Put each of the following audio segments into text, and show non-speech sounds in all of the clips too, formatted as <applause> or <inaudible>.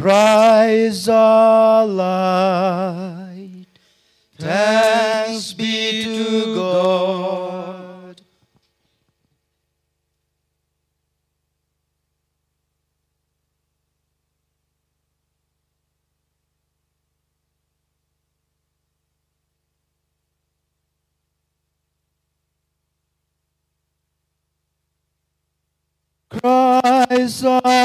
Christ our light. Thanks be to God. Christ our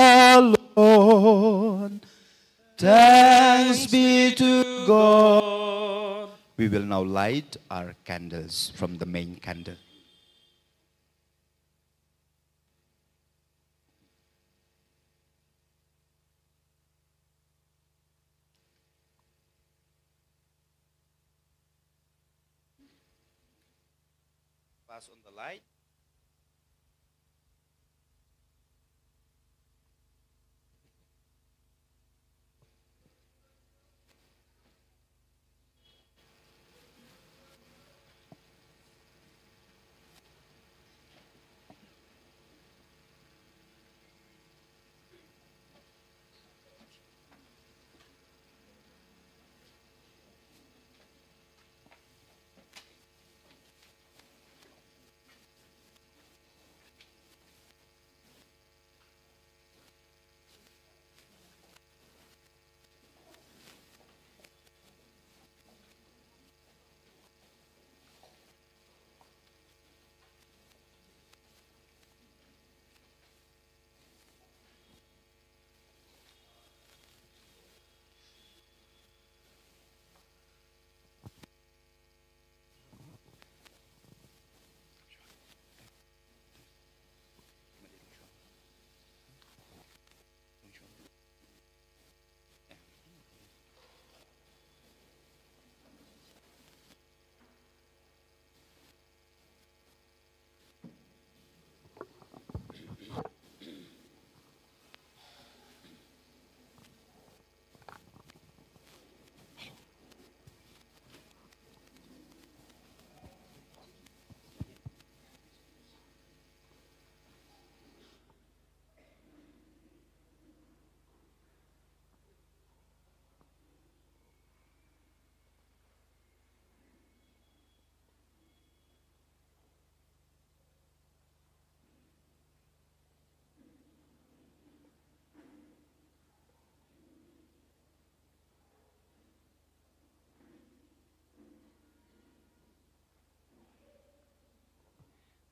will now light our candles from the main candle.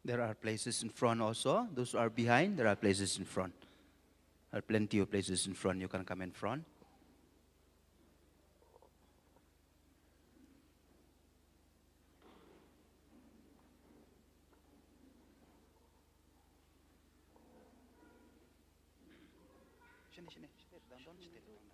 There are places in front also. Those are behind, there are places in front. There are plenty of places in front. You can come in front. Sini, sini, sini. Down, down, sini, down, down.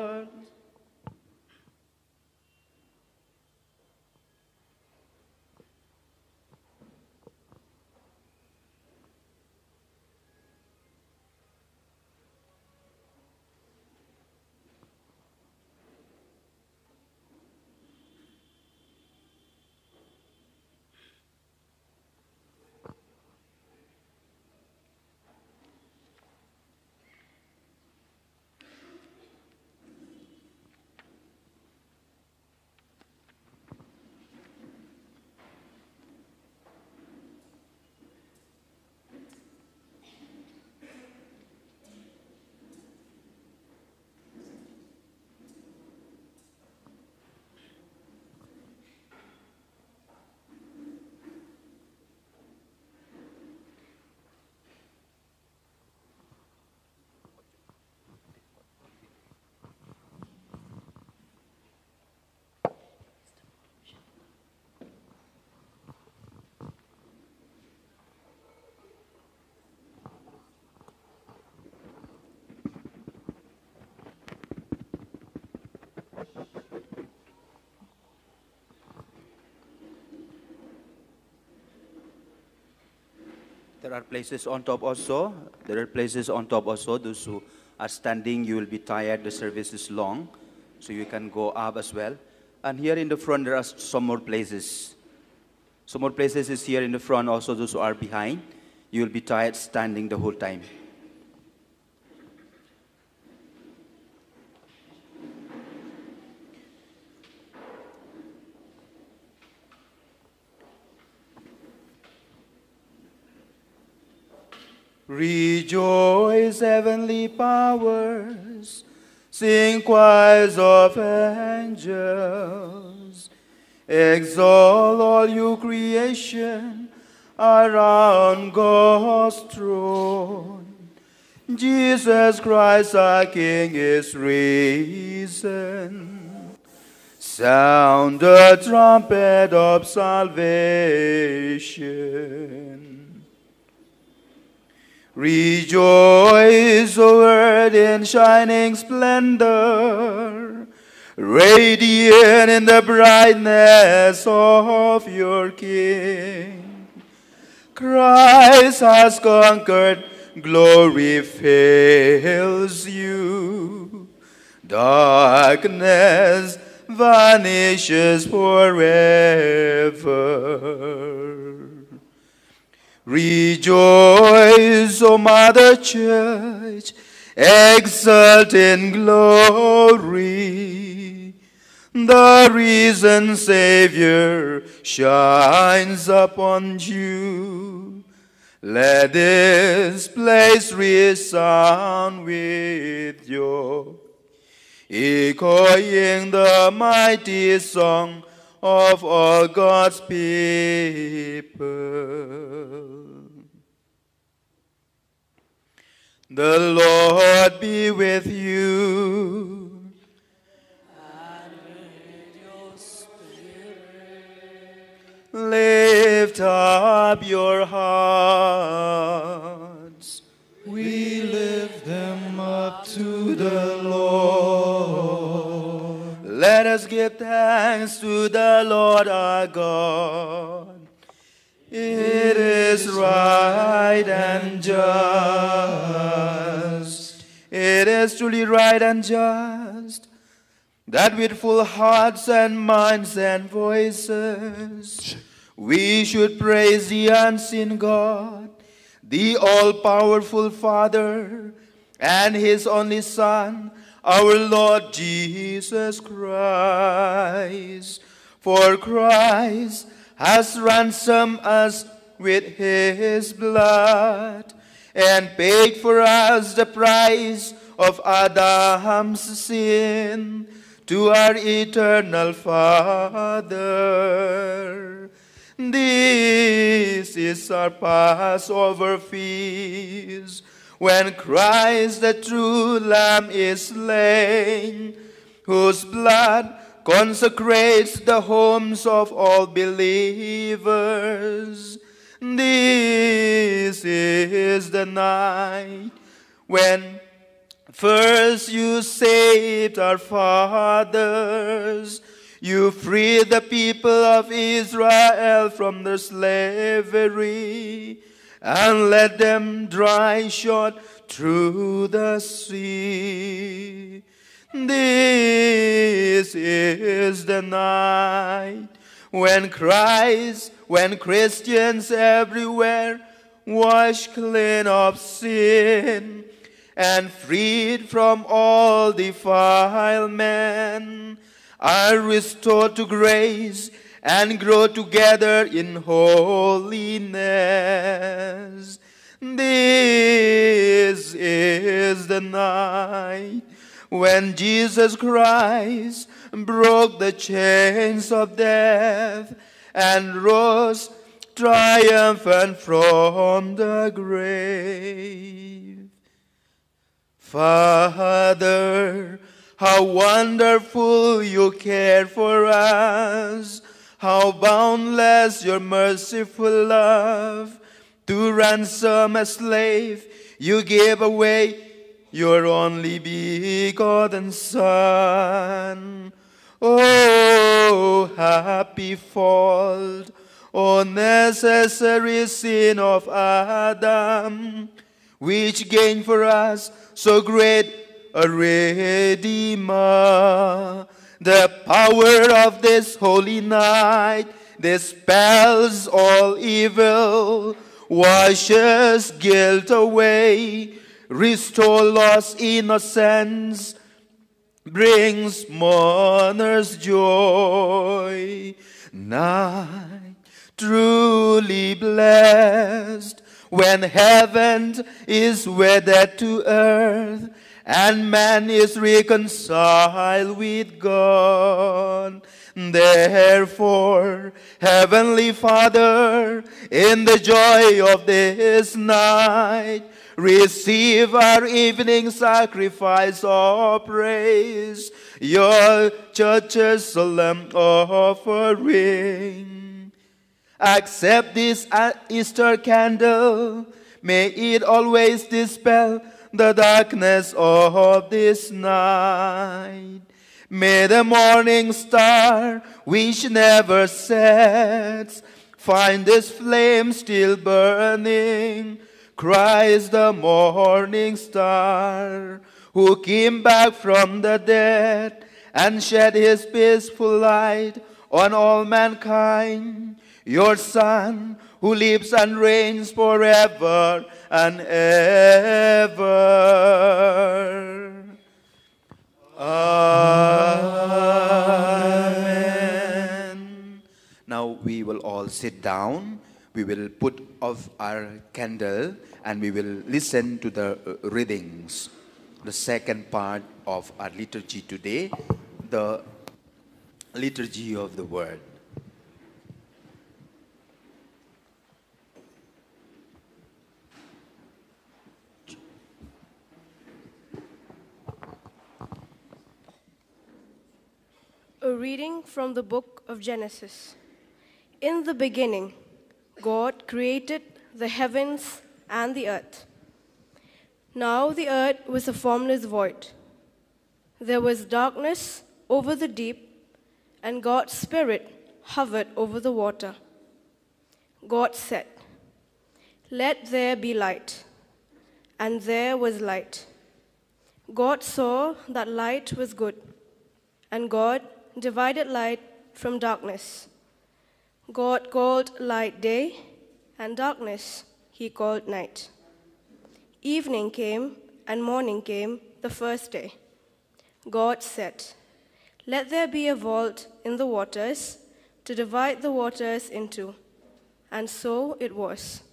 There are places on top also. There are places on top also. Those who are standing, you will be tired. The service is long, so you can go up as well. And here in the front, there are some more places. Some more places is here in the front, also those who are behind. You will be tired standing the whole time. Rejoice, heavenly powers, sing choirs of angels, exalt all you creation around God's throne. Jesus Christ our King is risen. Sound the trumpet of salvation. Rejoice, O earth, in shining splendor, radiant in the brightness of your King. Christ has conquered, glory fills you. Darkness vanishes forever. Rejoice, O Mother Church, exult in glory. The risen Savior shines upon you. Let this place resound with your echoing the mighty song of all God's people. The Lord be with you. And with your spirit. Lift up your hearts. We lift them up to the Lord. Let us give thanks to the Lord our God. It is right and just. It is truly right and just that with full hearts and minds and voices we should praise the unseen God, the all powerful Father, and His only Son, our Lord Jesus Christ. For Christ has ransomed us with his blood and paid for us the price of Adam's sin to our eternal Father. This is our Passover feast when Christ the true Lamb is slain, whose blood consecrates the homes of all believers. This is the night when first you saved our fathers. You freed the people of Israel from their slavery and let them dry shot through the sea. This is the night when Christ, when Christians everywhere wash clean of sin and freed from all defilement are restored to grace and grow together in holiness. This is the night when Jesus Christ broke the chains of death and rose triumphant from the grave. Father, how wonderful you care for us, how boundless your merciful love. To ransom a slave, you gave away your only begotten Son. Oh, happy fault, oh, necessary sin of Adam, which gained for us so great a Redeemer. The power of this holy night dispels all evil, washes guilt away, restores lost innocence, brings mourners joy. Night truly blessed when heaven is wedded to earth and man is reconciled with God. Therefore, Heavenly Father, in the joy of this night, receive our evening sacrifice of praise, your church's solemn offering. Accept this uh, Easter candle, may it always dispel the darkness of this night. May the morning star, which never sets, find this flame still burning. Christ the morning star, who came back from the dead and shed his peaceful light on all mankind. Your Son, who lives and reigns forever and ever. Amen. Now we will all sit down. We will put off our candle and we will listen to the uh, readings. The second part of our liturgy today, the liturgy of the word. A reading from the book of Genesis. In the beginning, God created the heavens and the earth. Now the earth was a formless void. There was darkness over the deep, and God's Spirit hovered over the water. God said, Let there be light. And there was light. God saw that light was good, and God divided light from darkness. God called light day, and darkness he called night. Evening came, and morning came the first day. God said, Let there be a vault in the waters to divide the waters into. And so it was.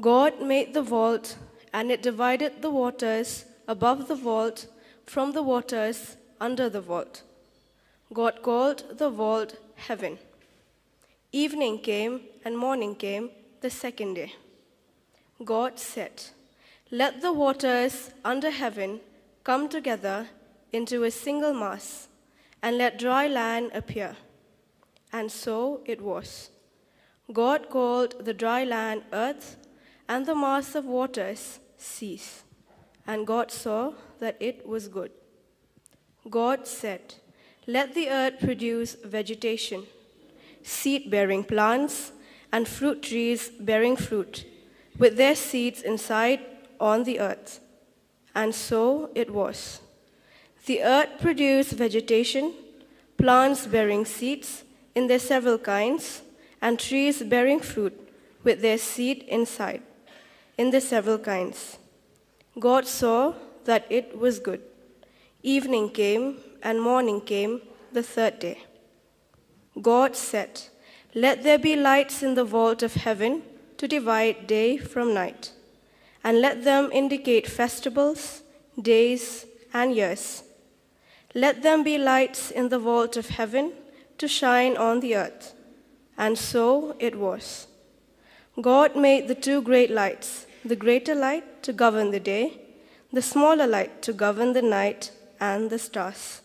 God made the vault, and it divided the waters above the vault from the waters under the vault. God called the vault heaven. Evening came and morning came the second day. God said, Let the waters under heaven come together into a single mass, and let dry land appear. And so it was. God called the dry land earth, and the mass of waters seas. And God saw that it was good. God said, let the earth produce vegetation, seed bearing plants, and fruit trees bearing fruit, with their seeds inside on the earth. And so it was. The earth produced vegetation, plants bearing seeds in their several kinds, and trees bearing fruit with their seed inside in their several kinds. God saw that it was good. Evening came and morning came the third day. God said, Let there be lights in the vault of heaven to divide day from night, and let them indicate festivals, days, and years. Let them be lights in the vault of heaven to shine on the earth. And so it was. God made the two great lights, the greater light to govern the day, the smaller light to govern the night and the stars.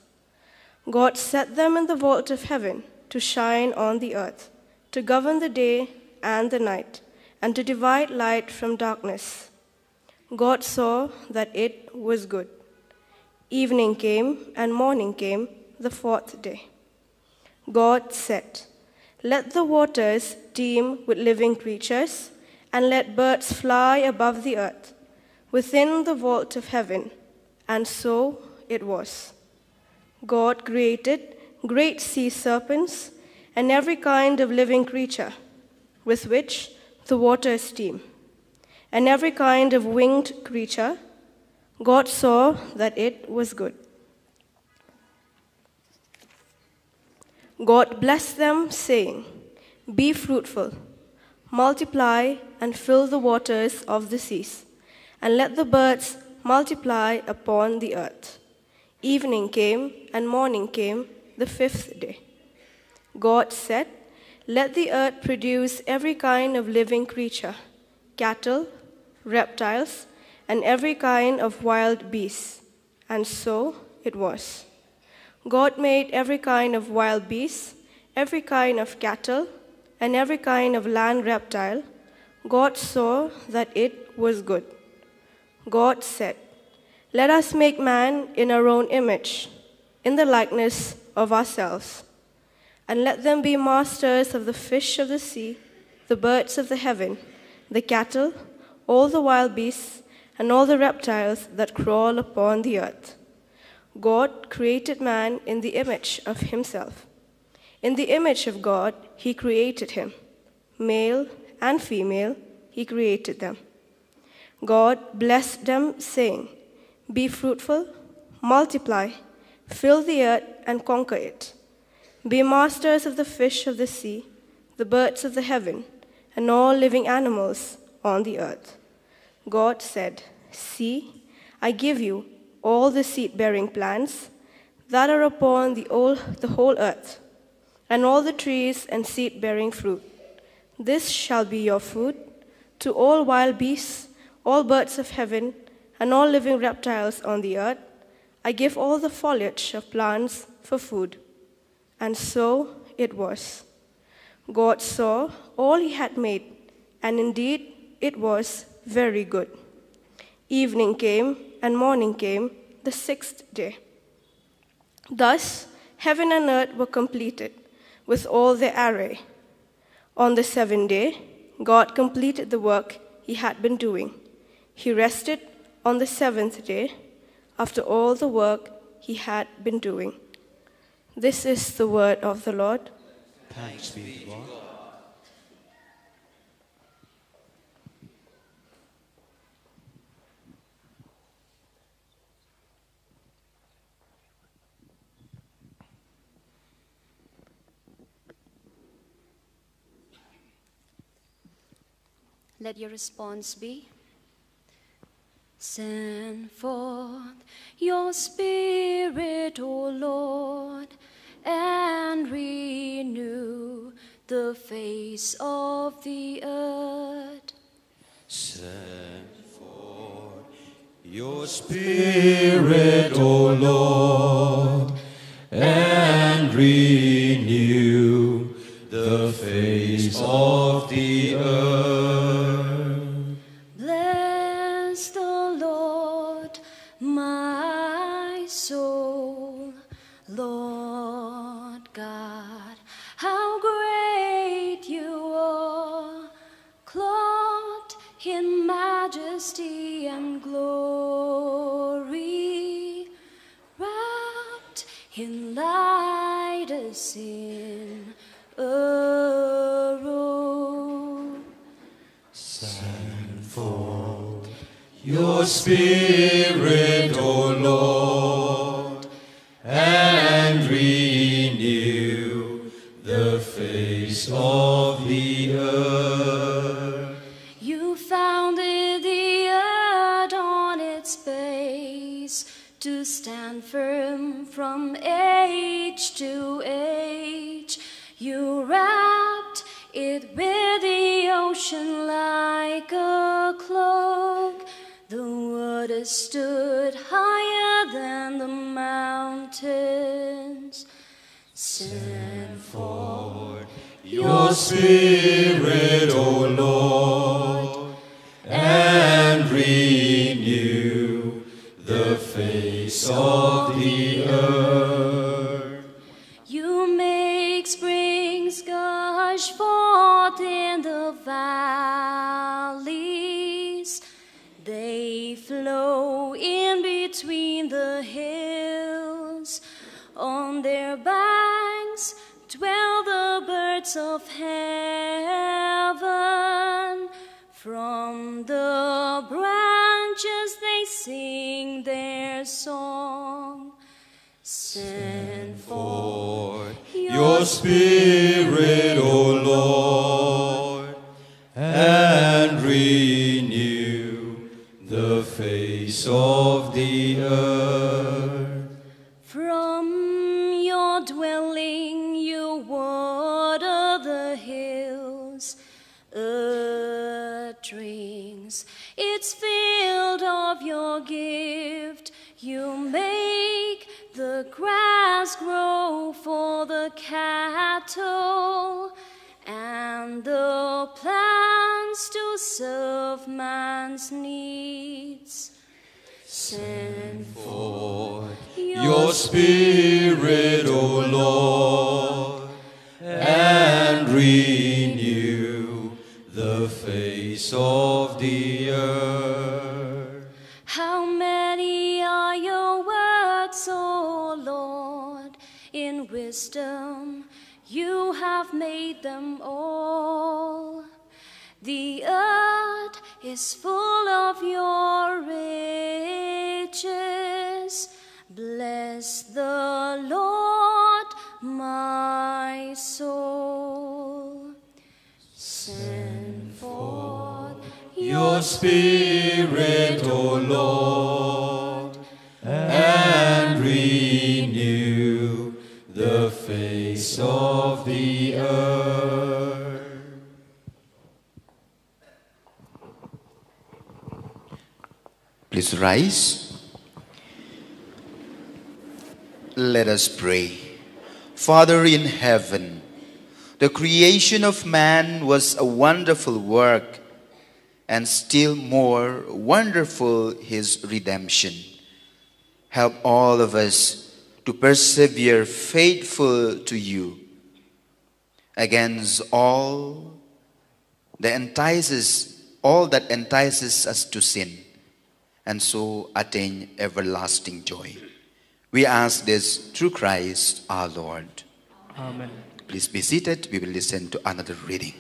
God set them in the vault of heaven to shine on the earth, to govern the day and the night, and to divide light from darkness. God saw that it was good. Evening came and morning came the fourth day. God said, Let the waters teem with living creatures, and let birds fly above the earth, within the vault of heaven. And so it was. God created great sea serpents and every kind of living creature with which the waters teem, and every kind of winged creature. God saw that it was good. God blessed them, saying, Be fruitful, multiply, and fill the waters of the seas, and let the birds multiply upon the earth. Evening came, and morning came, the fifth day. God said, Let the earth produce every kind of living creature cattle, reptiles, and every kind of wild beasts. And so it was. God made every kind of wild beast, every kind of cattle, and every kind of land reptile. God saw that it was good. God said, Let us make man in our own image, in the likeness of ourselves, and let them be masters of the fish of the sea, the birds of the heaven, the cattle, all the wild beasts, and all the reptiles that crawl upon the earth. God created man in the image of himself. In the image of God, he created him. Male and female, he created them. God blessed them, saying, Be fruitful, multiply, fill the earth, and conquer it. Be masters of the fish of the sea, the birds of the heaven, and all living animals on the earth. God said, See, I give you all the seed bearing plants that are upon the whole, the whole earth, and all the trees and seed bearing fruit. This shall be your food to all wild beasts, all birds of heaven, and all living reptiles on the earth. I give all the foliage of plants for food. And so it was. God saw all he had made, and indeed it was very good. Evening came and morning came, the sixth day. Thus, heaven and earth were completed with all their array. On the seventh day, God completed the work he had been doing. He rested on the seventh day after all the work he had been doing. This is the word of the Lord. Thanks be to God. Let your response be Send forth your spirit, O Lord, and renew the face of the earth. Send forth your spirit, O Lord, and renew the face of the earth. Spirit, O Lord, and renew the face of the earth. You founded the earth on its base to stand firm from age to age. You wrapped it with the ocean like stood higher than the mountains. Send forth Your spirit, O Lord, and renew the face of the earth. Of heaven. From the branches they sing their song. Send forth Your Spirit, O Lord, and renew the face of the earth. Grow for the cattle and the plants to serve man's needs. Send forth Your Spirit, O Lord, and renew the face of the made them all. The earth is full of your riches. Bless the Lord, my soul. Send forth Your Spirit, O Lord, of the earth. Please rise. Let us pray. Father in heaven, the creation of man was a wonderful work, and still more wonderful his redemption. Help all of us to persevere faithful to you against all that entices all that entices us to sin and so attain everlasting joy. We ask this through Christ our Lord. Amen. Please be seated. We will listen to another reading.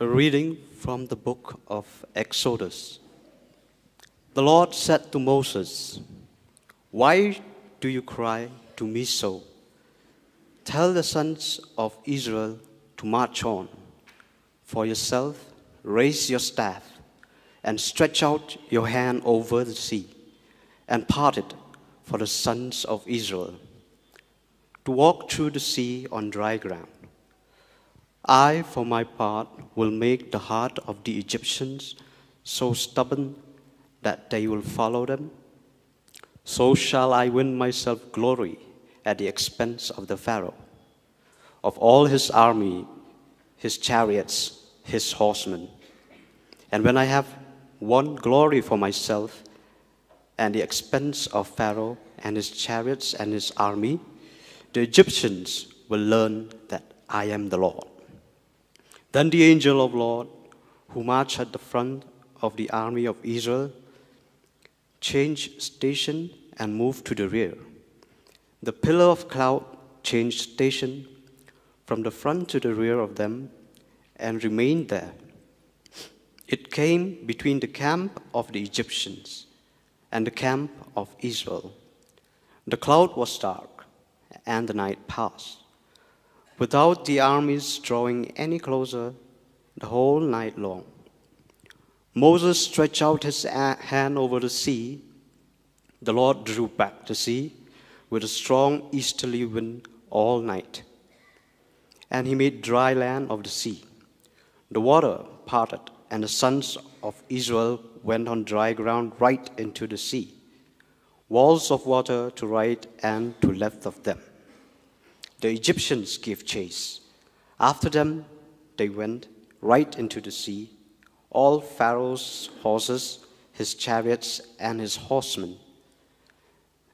A reading from the book of Exodus. The Lord said to Moses, Why do you cry to me so? Tell the sons of Israel to march on. For yourself, raise your staff and stretch out your hand over the sea and part it for the sons of Israel to walk through the sea on dry ground. I, for my part, will make the heart of the Egyptians so stubborn that they will follow them. So shall I win myself glory at the expense of the Pharaoh, of all his army, his chariots, his horsemen. And when I have won glory for myself at the expense of Pharaoh and his chariots and his army, the Egyptians will learn that I am the Lord. Then the angel of Lord, who marched at the front of the army of Israel, changed station and moved to the rear. The pillar of cloud changed station from the front to the rear of them and remained there. It came between the camp of the Egyptians and the camp of Israel. The cloud was dark, and the night passed without the armies drawing any closer the whole night long. Moses stretched out his hand over the sea. The Lord drew back the sea with a strong easterly wind all night. And he made dry land of the sea. The water parted, and the sons of Israel went on dry ground right into the sea, walls of water to right and to left of them. The Egyptians gave chase. After them, they went right into the sea, all Pharaoh's horses, his chariots, and his horsemen.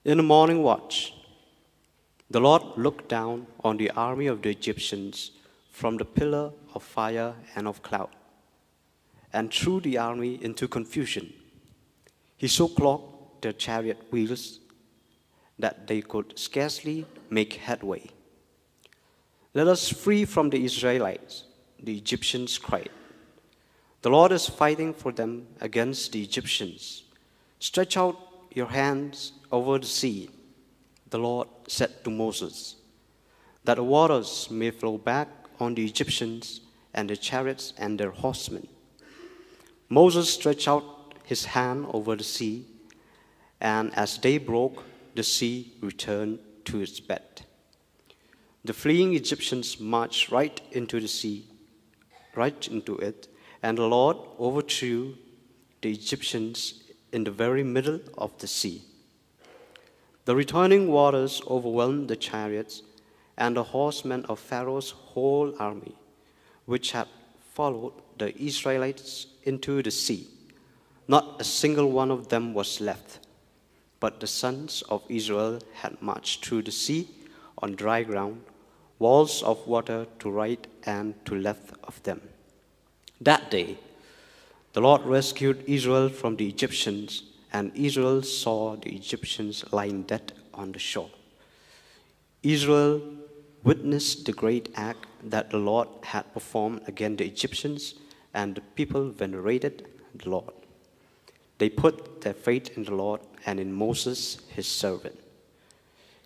In the morning watch, the Lord looked down on the army of the Egyptians from the pillar of fire and of cloud, and threw the army into confusion. He so clogged their chariot wheels that they could scarcely make headway. Let us free from the Israelites, the Egyptians cried. The Lord is fighting for them against the Egyptians. Stretch out your hands over the sea, the Lord said to Moses, that the waters may flow back on the Egyptians and their chariots and their horsemen. Moses stretched out his hand over the sea, and as day broke, the sea returned to its bed. The fleeing Egyptians marched right into the sea, right into it, and the Lord overthrew the Egyptians in the very middle of the sea. The returning waters overwhelmed the chariots and the horsemen of Pharaoh's whole army, which had followed the Israelites into the sea. Not a single one of them was left, but the sons of Israel had marched through the sea on dry ground, walls of water to right and to left of them. That day, the Lord rescued Israel from the Egyptians, and Israel saw the Egyptians lying dead on the shore. Israel witnessed the great act that the Lord had performed against the Egyptians, and the people venerated the Lord. They put their faith in the Lord and in Moses, his servant.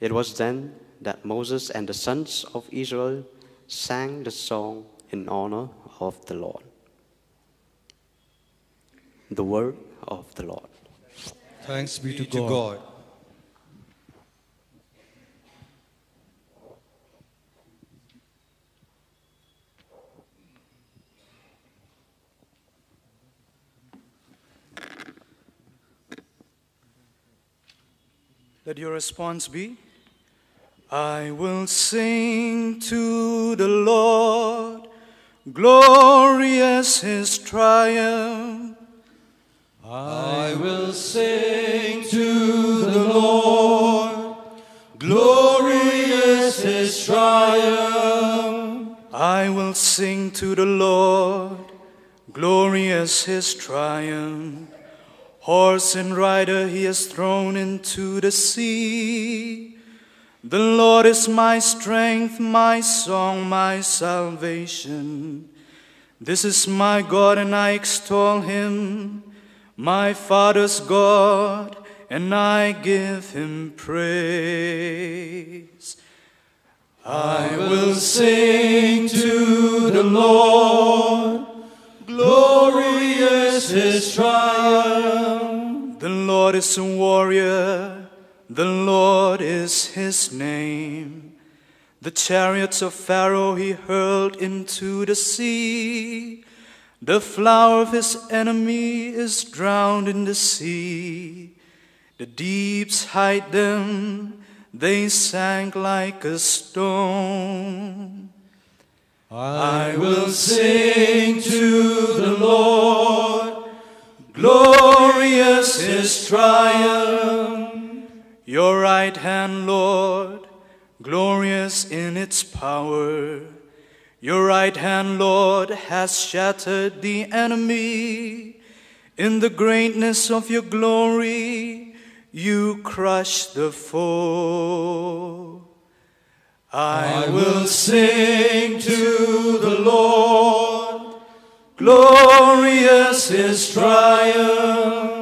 It was then that Moses and the sons of Israel sang the song in honor of the Lord. The word of the Lord. Thanks be to God. Let your response be I will sing to the Lord, glorious his triumph. I will sing to the Lord, glorious his triumph. I will sing to the Lord, glorious his triumph. Horse and rider he has thrown into the sea. The Lord is my strength, my song, my salvation. This is my God, and I extol him, my Father's God, and I give him praise. I will sing to the Lord, glorious his triumph. The Lord is a warrior, the Lord is his name. The chariots of Pharaoh he hurled into the sea. The flower of his enemy is drowned in the sea. The deeps hide them, they sank like a stone. I will sing to the Lord, glorious his triumph. Your right hand, Lord, glorious in its power. Your right hand, Lord, has shattered the enemy. In the greatness of your glory, you crush the foe. I will sing to the Lord, glorious his triumph.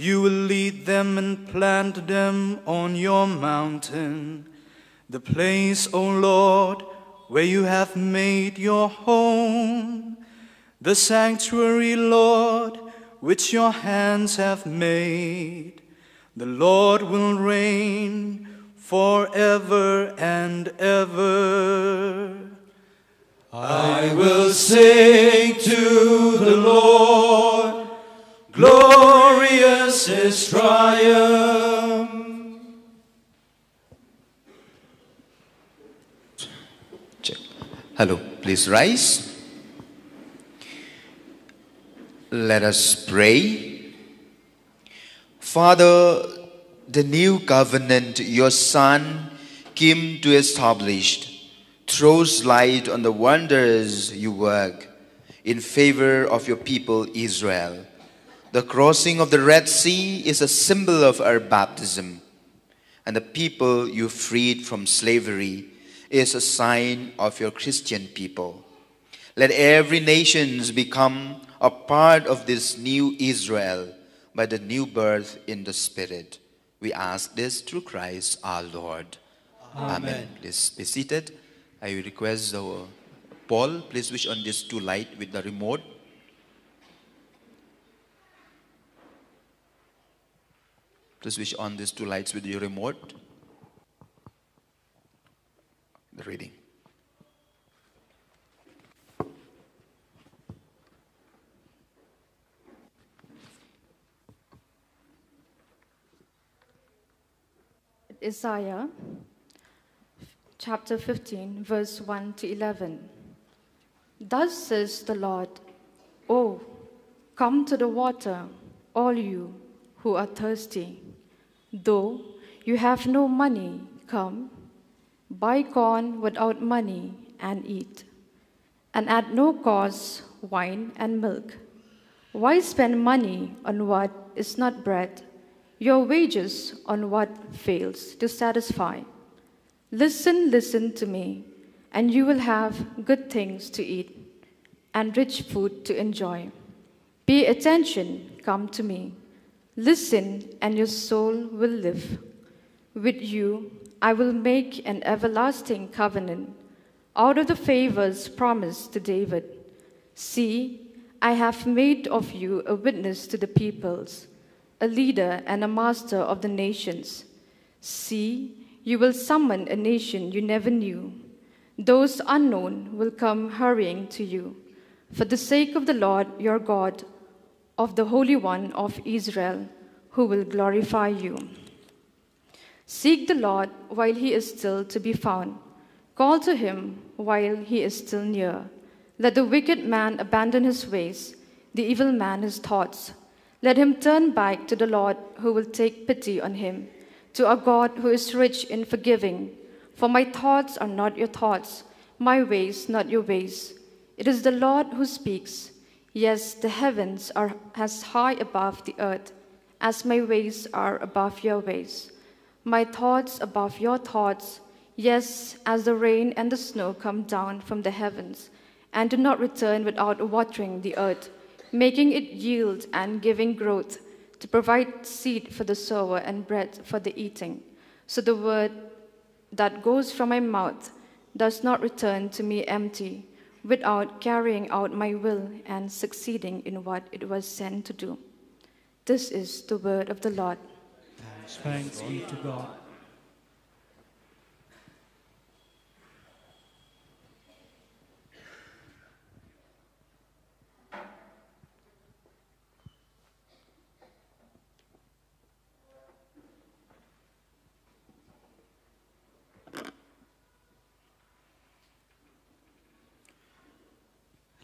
You will lead them and plant them on your mountain, the place, O Lord, where you have made your home, the sanctuary, Lord, which your hands have made. The Lord will reign forever and ever. I will sing to the Lord, glorious his triumph. Check. Hello, please rise. Let us pray. Father, the new covenant your Son came to establish throws light on the wonders you work in favor of your people Israel. The crossing of the Red Sea is a symbol of our baptism, and the people you freed from slavery is a sign of your Christian people. Let every nation become a part of this new Israel by the new birth in the Spirit. We ask this through Christ our Lord. Amen. Please be seated. I request our Paul, please switch on these two light with the remote. Please switch on these two lights with your remote. The reading. Isaiah chapter 15, verse 1 to 11. Thus says the Lord, Oh, come to the water, all you who are thirsty. Though you have no money, come, buy corn without money and eat, and at no cost wine and milk. Why spend money on what is not bread, your wages on what fails to satisfy? Listen, listen to me, and you will have good things to eat and rich food to enjoy. Pay attention, come to me. Listen, and your soul will live. With you, I will make an everlasting covenant out of the favors promised to David. See, I have made of you a witness to the peoples, a leader and a master of the nations. See, you will summon a nation you never knew. Those unknown will come hurrying to you. For the sake of the Lord your God, of the Holy One of Israel, who will glorify you. Seek the Lord while he is still to be found. Call to him while he is still near. Let the wicked man abandon his ways, the evil man his thoughts. Let him turn back to the Lord who will take pity on him, to a God who is rich in forgiving. For my thoughts are not your thoughts, my ways not your ways. It is the Lord who speaks. Yes, the heavens are as high above the earth as my ways are above your ways, my thoughts above your thoughts. Yes, as the rain and the snow come down from the heavens and do not return without watering the earth, making it yield and giving growth, to provide seed for the sower and bread for the eating. So the word that goes from my mouth does not return to me empty, without carrying out my will and succeeding in what it was sent to do. This is the word of the Lord. Thanks be to God.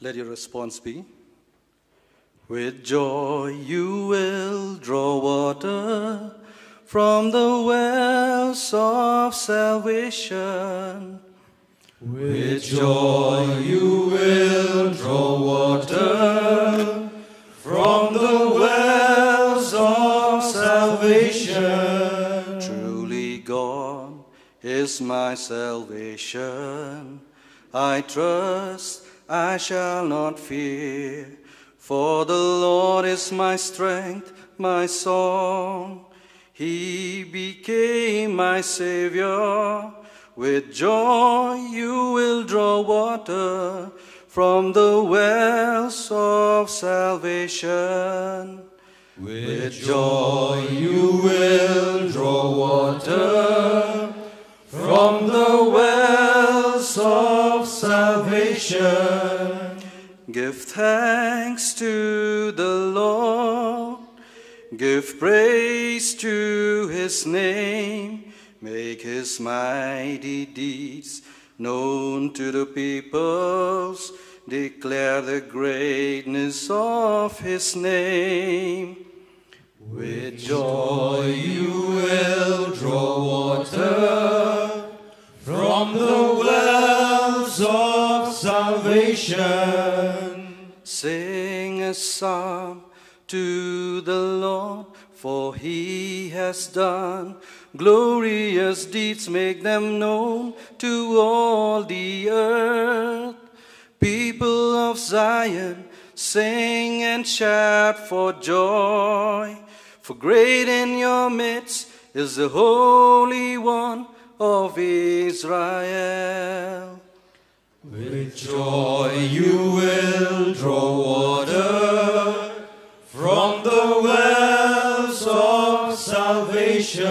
Let your response be With joy you will draw water from the wells of salvation. With joy you will draw water from the wells of salvation. Truly, God is my salvation. I trust I shall not fear, for the Lord is my strength, my song. He became my Savior. With joy you will draw water from the wells of salvation. With joy you will draw water from the wells of Give thanks to the Lord. Give praise to his name. Make his mighty deeds known to the peoples. Declare the greatness of his name. With joy you will draw water from the wells of salvation. Sing a psalm to the Lord, for he has done glorious deeds, make them known to all the earth. People of Zion, sing and shout for joy, for great in your midst is the Holy One of Israel. With joy you will draw water from the wells of salvation.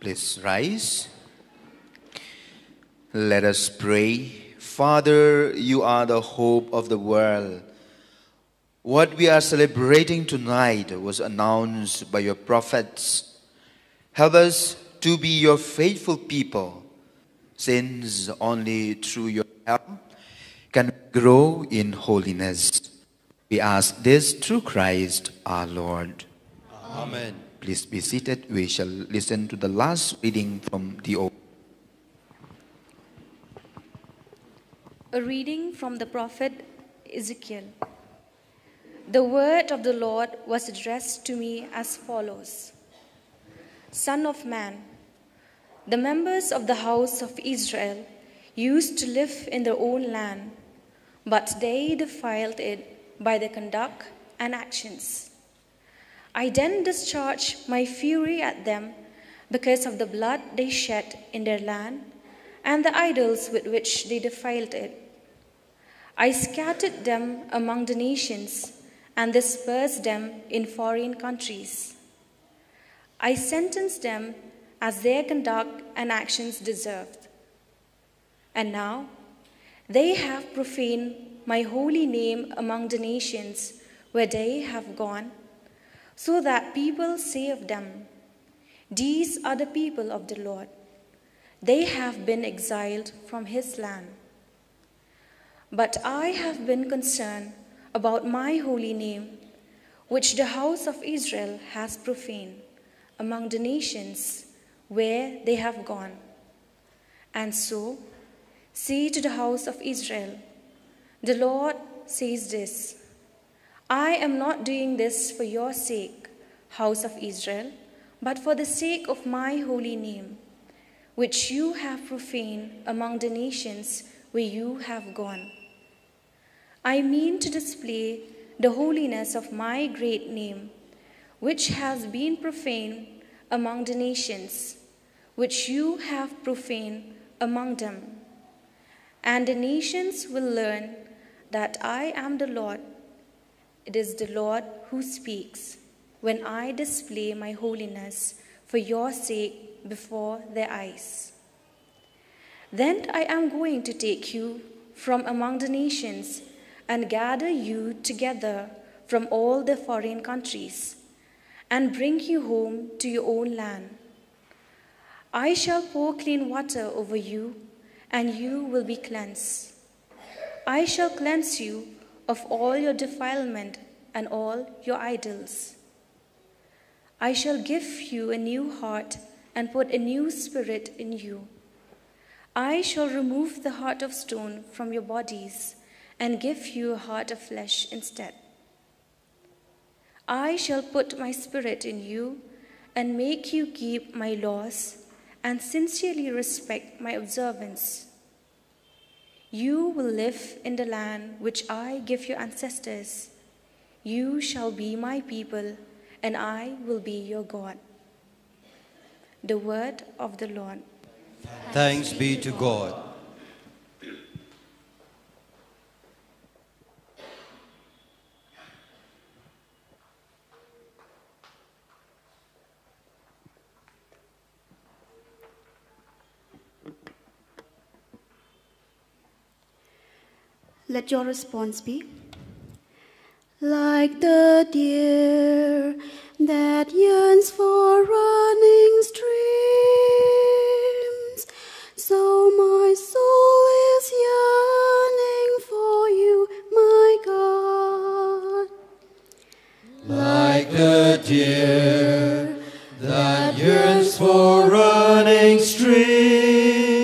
Please rise. Let us pray. Father, you are the hope of the world. What we are celebrating tonight was announced by your prophets. Help us to be your faithful people, since only through your help can we grow in holiness. We ask this through Christ our Lord. Amen. Please be seated. We shall listen to the last reading from the Old. A reading from the prophet Ezekiel. The word of the Lord was addressed to me as follows Son of man, the members of the house of Israel used to live in their own land, but they defiled it by their conduct and actions. I then discharged my fury at them because of the blood they shed in their land and the idols with which they defiled it. I scattered them among the nations and dispersed them in foreign countries. I sentenced them as their conduct and actions deserved. And now they have profaned my holy name among the nations where they have gone, so that people say of them, These are the people of the Lord. They have been exiled from his land. But I have been concerned about my holy name, which the house of Israel has profaned among the nations where they have gone. And so, say to the house of Israel, The Lord says this I am not doing this for your sake, house of Israel, but for the sake of my holy name, which you have profaned among the nations where you have gone. I mean to display the holiness of my great name, which has been profaned among the nations, which you have profaned among them. And the nations will learn that I am the Lord. It is the Lord who speaks when I display my holiness for your sake before their eyes. Then I am going to take you from among the nations and gather you together from all the foreign countries and bring you home to your own land. I shall pour clean water over you, and you will be cleansed. I shall cleanse you of all your defilement and all your idols. I shall give you a new heart and put a new spirit in you. I shall remove the heart of stone from your bodies and give you a heart of flesh instead. I shall put my spirit in you and make you keep my laws and sincerely respect my observance. You will live in the land which I give your ancestors. You shall be my people, and I will be your God. The word of the Lord. Thanks be to God. Let your response be like the deer that yearns for running streams, so my soul is yearning for you, my God. Like the deer that yearns for running streams,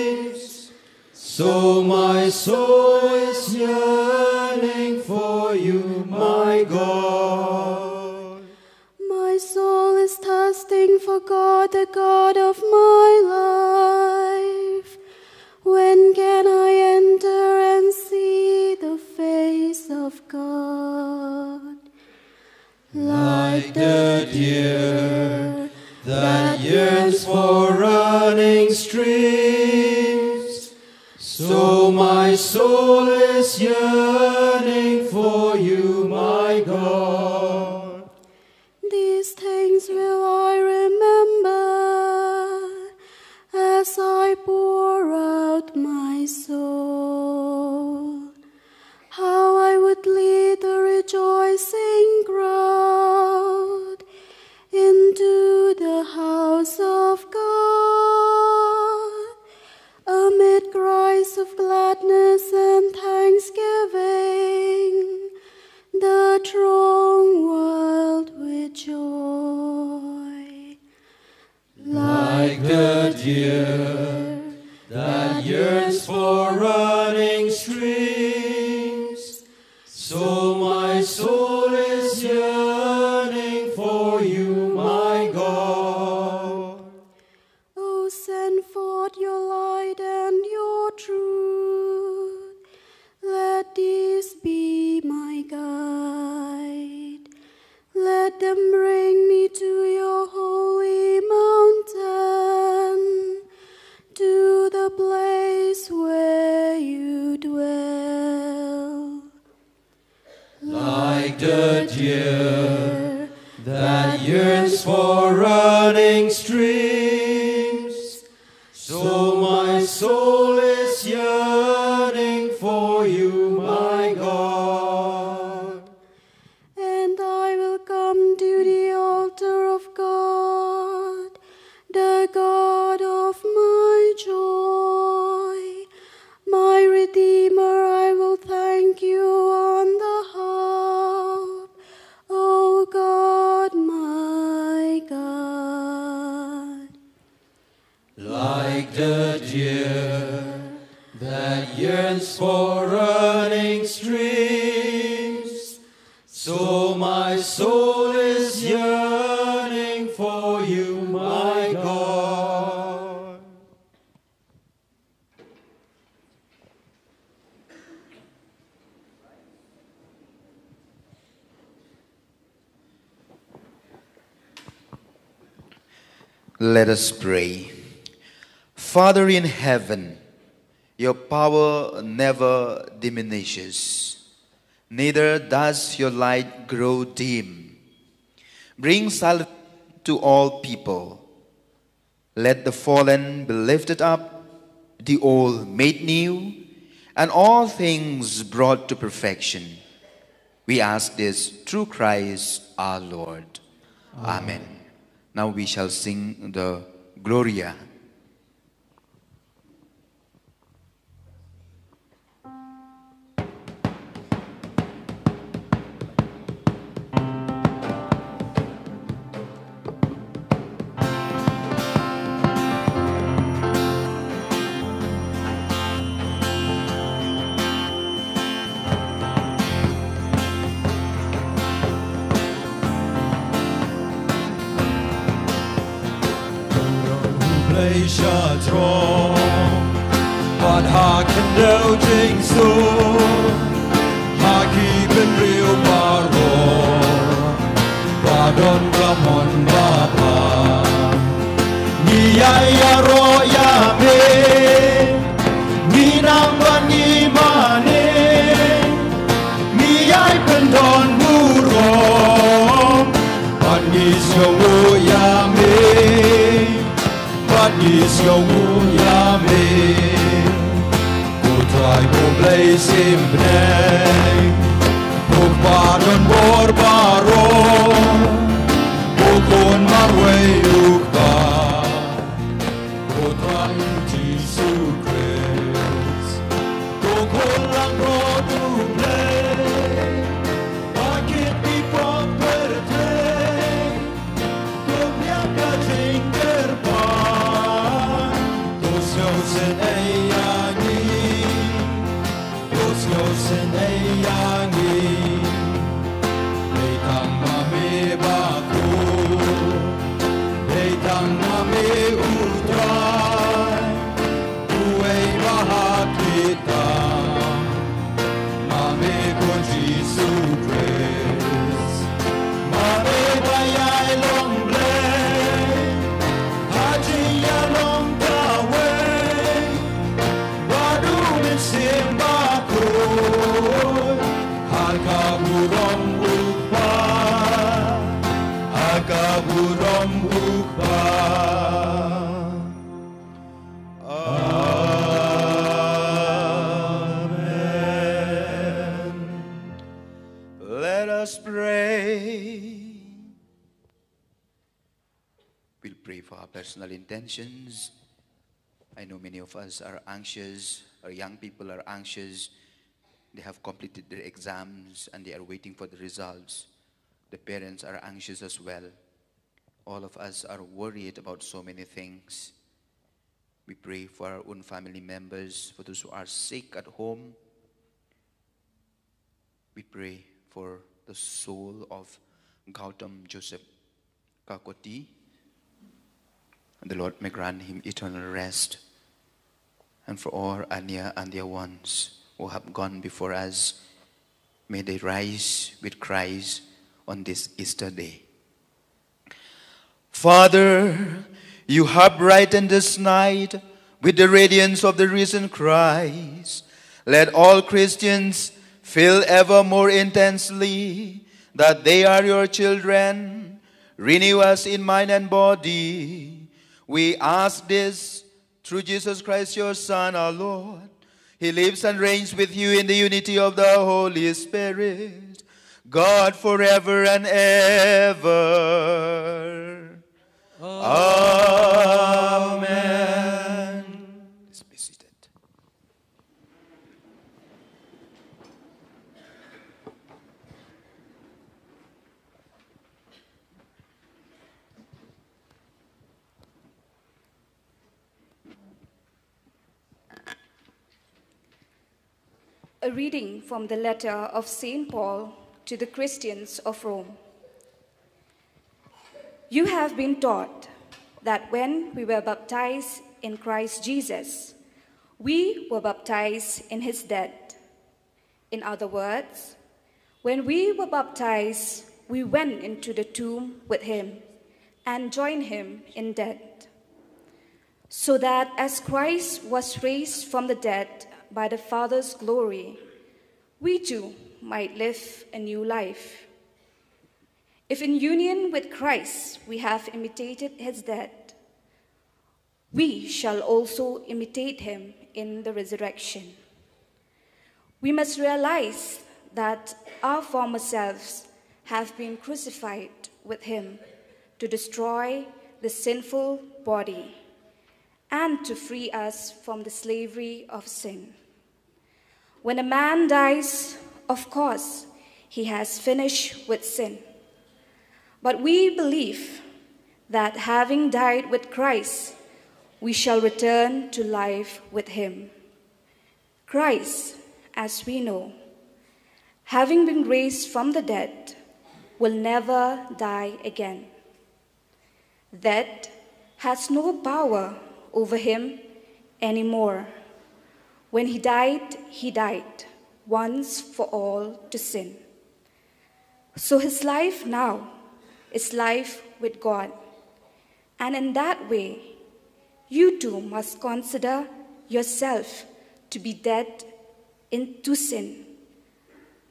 so my soul yearning for you, my God. My soul is thirsting for God, the God of my life. When can I enter and see the face of God? Like the deer that yearns for running streams so my soul is yearning for you. Let us pray. Father in heaven, your power never diminishes, neither does your light grow dim. Bring salvation to all people. Let the fallen be lifted up, the old made new, and all things brought to perfection. We ask this through Christ our Lord. Amen. Amen. Now we shall sing the Gloria. Isha throng, but hearken no jing. is jouw Yahweh. Kutai mubleis imnei, ukbagan bor baro, ukun marwei personal intentions. I know many of us are anxious, our young people are anxious. They have completed their exams and they are waiting for the results. The parents are anxious as well. All of us are worried about so many things. We pray for our own family members, for those who are sick at home. We pray for the soul of Gautam Joseph Kakoti. And the Lord may grant him eternal rest. And for all Anya and their ones who have gone before us, may they rise with Christ on this Easter day. Father, you have brightened this night with the radiance of the risen Christ. Let all Christians feel ever more intensely that they are your children. Renew us in mind and body. We ask this through Jesus Christ, your Son, our Lord. He lives and reigns with you in the unity of the Holy Spirit, God forever and ever. Amen. Let's be seated. A reading from the letter of St. Paul to the Christians of Rome. You have been taught that when we were baptized in Christ Jesus, we were baptized in his death. In other words, when we were baptized, we went into the tomb with him and joined him in death. So that as Christ was raised from the dead by the Father's glory, we too might live a new life. If in union with Christ we have imitated his death, we shall also imitate him in the resurrection. We must realize that our former selves have been crucified with him to destroy the sinful body and to free us from the slavery of sin. When a man dies, of course, he has finished with sin. But we believe that having died with Christ, we shall return to life with him. Christ, as we know, having been raised from the dead, will never die again. Death has no power over him anymore. When he died, he died once for all to sin. So his life now is life with God. And in that way, you too must consider yourself to be dead into sin,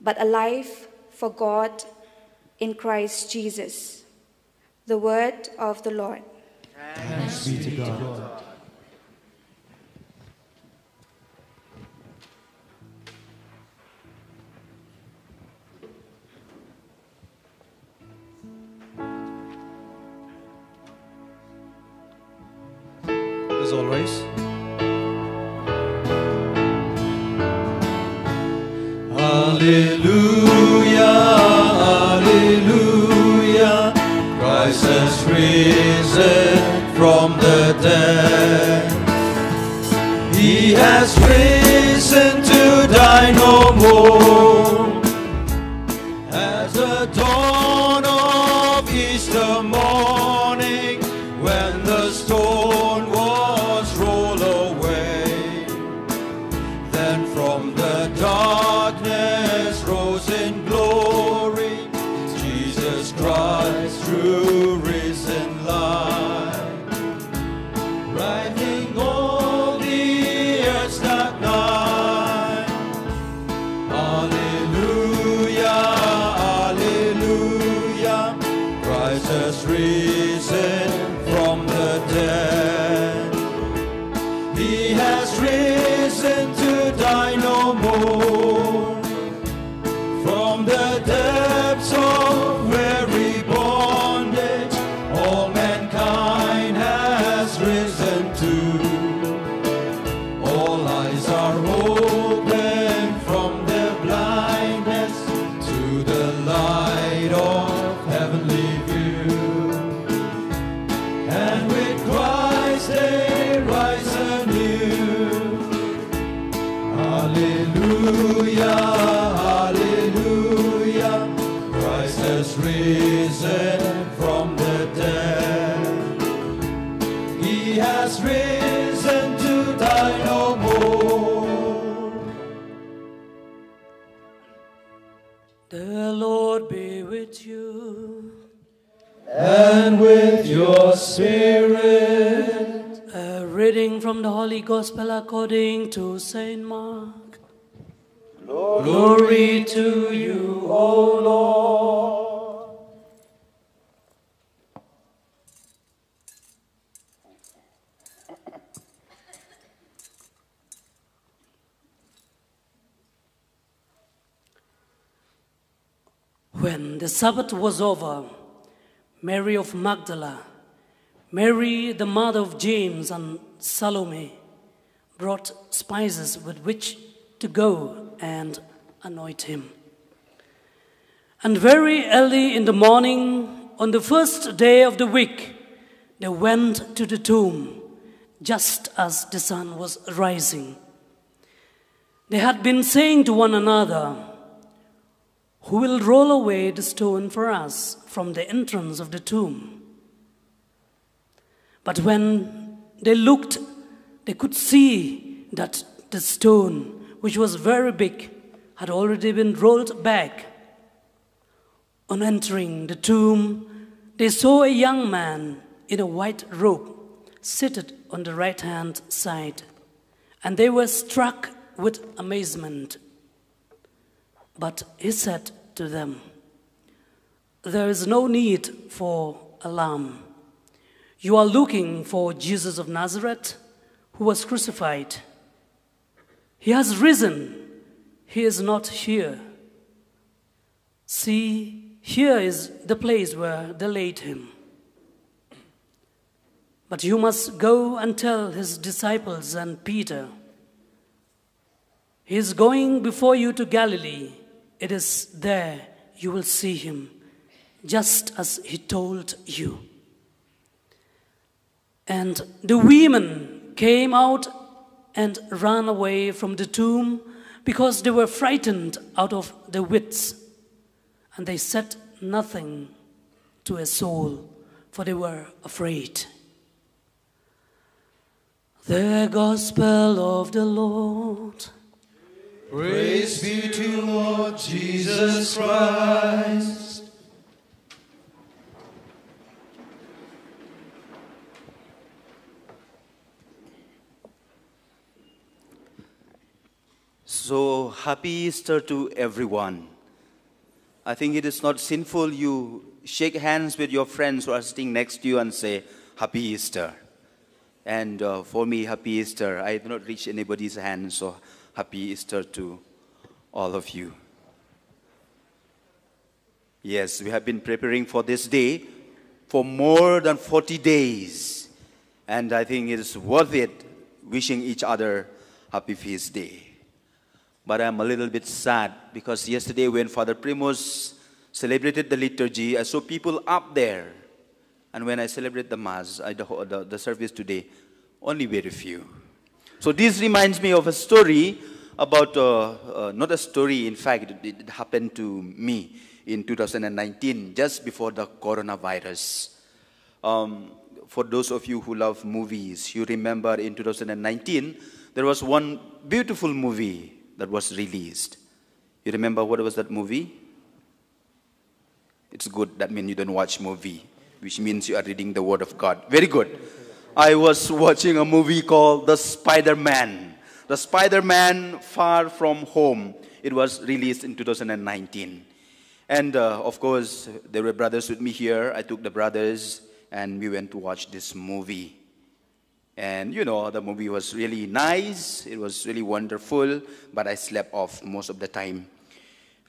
but alive for God in Christ Jesus. The word of the Lord. Thanks be to God. Let's all rise. Hallelujah, hallelujah. Christ has risen from the dead. He has risen to die no more. The Lord be with you. And with your spirit. A reading from the Holy Gospel according to Saint Mark. Glory to you, O Lord. When the Sabbath was over, Mary of Magdala, Mary the mother of James, and Salome brought spices with which to go and anoint him. And very early in the morning, on the first day of the week, they went to the tomb just as the sun was rising. They had been saying to one another, Who will roll away the stone for us from the entrance of the tomb? But when they looked, they could see that the stone, which was very big, had already been rolled back. On entering the tomb, they saw a young man in a white robe seated on the right hand side, and they were struck with amazement. But he said to them, There is no need for alarm. You are looking for Jesus of Nazareth who was crucified. He has risen. He is not here. See, here is the place where they laid him. But you must go and tell his disciples and Peter. He is going before you to Galilee. It is there you will see him, just as he told you. And the women came out and ran away from the tomb because they were frightened out of their wits. And they said nothing to a soul, for they were afraid. The Gospel of the Lord. Praise be to Lord Jesus Christ. So, happy Easter to everyone. I think it is not sinful you shake hands with your friends who are sitting next to you and say, Happy Easter. And uh, for me, Happy Easter. I do not reach anybody's hand, so Happy Easter to all of you. Yes, we have been preparing for this day for more than 40 days. And I think it is worth it wishing each other Happy Feast Day. But I'm a little bit sad because yesterday when Father Primus celebrated the liturgy, I saw people up there. And when I celebrate the Mass, the, the, the service today, only very few. So this reminds me of a story about, uh, uh, not a story, in fact, it, it happened to me in 2019, just before the coronavirus. Um, for those of you who love movies, you remember in 2019, there was one beautiful movie that was released. You remember what was that movie? It's good. That means you don't watch movie, which means you are reading the Word of God. Very good. I was watching a movie called The Spider-Man. The Spider-Man Far From Home. It was released in 2019. And uh, of course, there were brothers with me here. I took the brothers and we went to watch this movie. And you know, the movie was really nice, it was really wonderful, but I slept off most of the time.